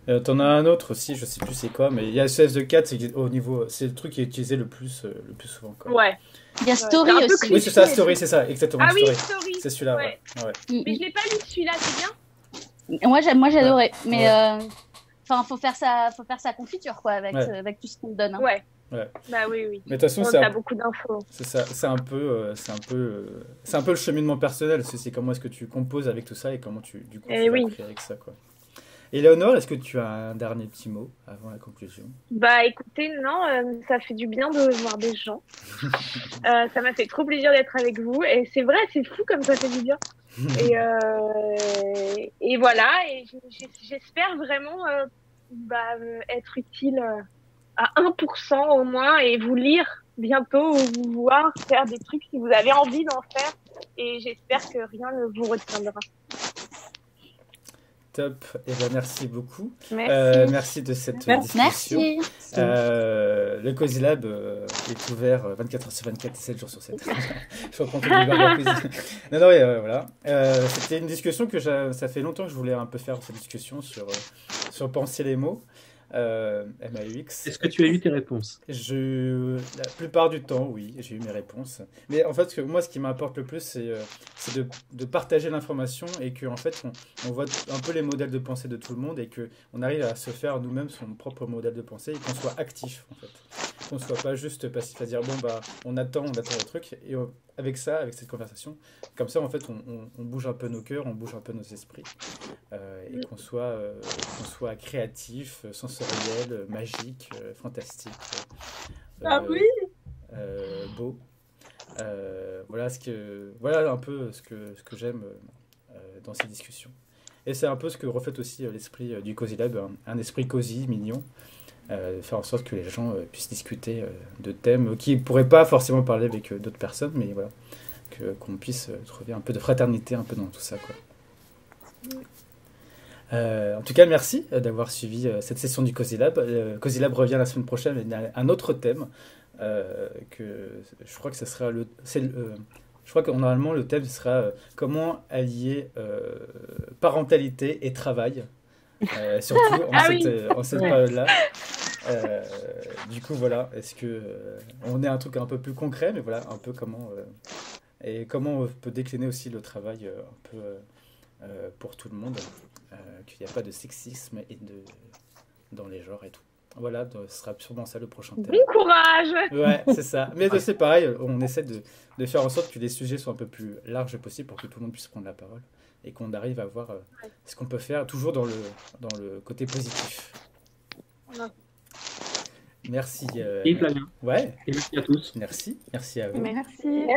Euh, T'en as un autre aussi, je sais plus c'est quoi, mais il y a Save the Cat, c'est au niveau, c'est le truc qui est utilisé le plus, le plus souvent. Quoi. Ouais. Il y a Story aussi. Oui, c'est ça, Story, c'est ça, exactement. Ah oui, Story. C'est celui-là, ouais. ouais. Mais je l'ai pas lu celui-là, c'est bien? Moi, moi j'adorais, mais Enfin, faut faire sa, faut faire sa confiture quoi, avec, euh, avec tout ce qu'on donne. Hein. Ouais. Ouais. Bah oui, oui. Mais de toute façon, c'est beaucoup d'infos. C'est un peu, euh, c'est un peu, euh, c'est un peu le cheminement personnel. C'est comment est-ce que tu composes avec tout ça et comment tu, du coup, et eh tu avec ça, quoi. Léonore, est-ce que tu as un dernier petit mot avant la conclusion? Bah écoutez, non, ça fait du bien de voir des gens. ça m'a fait trop plaisir d'être avec vous. Et c'est vrai, c'est fou comme ça fait du bien. et, euh, et voilà, et j'espère vraiment euh, bah, être utile euh, à 1% au moins et vous lire bientôt ou vous voir faire des trucs si vous avez envie d'en faire. Et j'espère que rien ne vous retiendra. Top. Et eh ben, merci beaucoup. Merci. Euh, merci de cette merci. discussion. Euh, le Cozy Lab euh, est ouvert 24 h sur 24 et 7 jours sur 7. je reprends tout le Non, non, euh, voilà. C'était une discussion que ça fait longtemps que je voulais un peu faire cette discussion sur, sur penser les mots. Euh, MAUX. Est-ce que tu as eu tes réponses je... La plupart du temps, oui, j'ai eu mes réponses. Mais en fait, moi, ce qui m'importe le plus, c'est euh, de, de, partager l'information et qu'en en fait, on, voit un peu les modèles de pensée de tout le monde et qu'on arrive à se faire nous-mêmes son propre modèle de pensée et qu'on soit actif, en fait. Qu'on soit pas juste passif à dire, bon, bah, on attend, on attend le truc. Et avec ça, avec cette conversation, comme ça, en fait, on, on, bouge un peu nos cœurs, on bouge un peu nos esprits, euh, et qu'on soit, euh, soit créatif, sensoriel, magique, euh, fantastique. ah oui Beau. voilà, ce que, voilà un peu ce que, ce que j'aime dans ces discussions. Et c'est un peu ce que reflète aussi l'esprit du Cozy Lab, un, esprit cosy, mignon, euh, faire en sorte que les gens euh, puissent discuter euh, de thèmes qui ne pourraient pas forcément parler avec d'autres personnes, mais voilà, qu'on puisse trouver un peu de fraternité un peu dans tout ça. Quoi. en tout cas, merci d'avoir suivi cette session du Cozy Lab. Cozy Lab revient la semaine prochaine avec un autre thème. que je crois que sera le, je crois que normalement le thème sera comment allier parentalité et travail. Euh, surtout en ah cette, euh, cette période-là. Euh, du coup, voilà, est-ce que on est un truc un peu plus concret, mais voilà, un peu comment et comment on peut décliner aussi le travail un peu pour tout le monde, qu'il n'y a pas de sexisme et de dans les genres et tout. Voilà, ce sera sûrement ça le prochain thème. Bon courage Ouais, c'est ça. Mais c'est pareil, on essaie de, de, faire en sorte que les sujets soient un peu plus larges possible pour que tout le monde puisse prendre la parole et qu'on arrive à voir euh, ce qu'on peut faire toujours dans le, dans le côté positif. Merci. Euh, et Ouais. Et merci à tous. Merci. Merci à vous. Merci.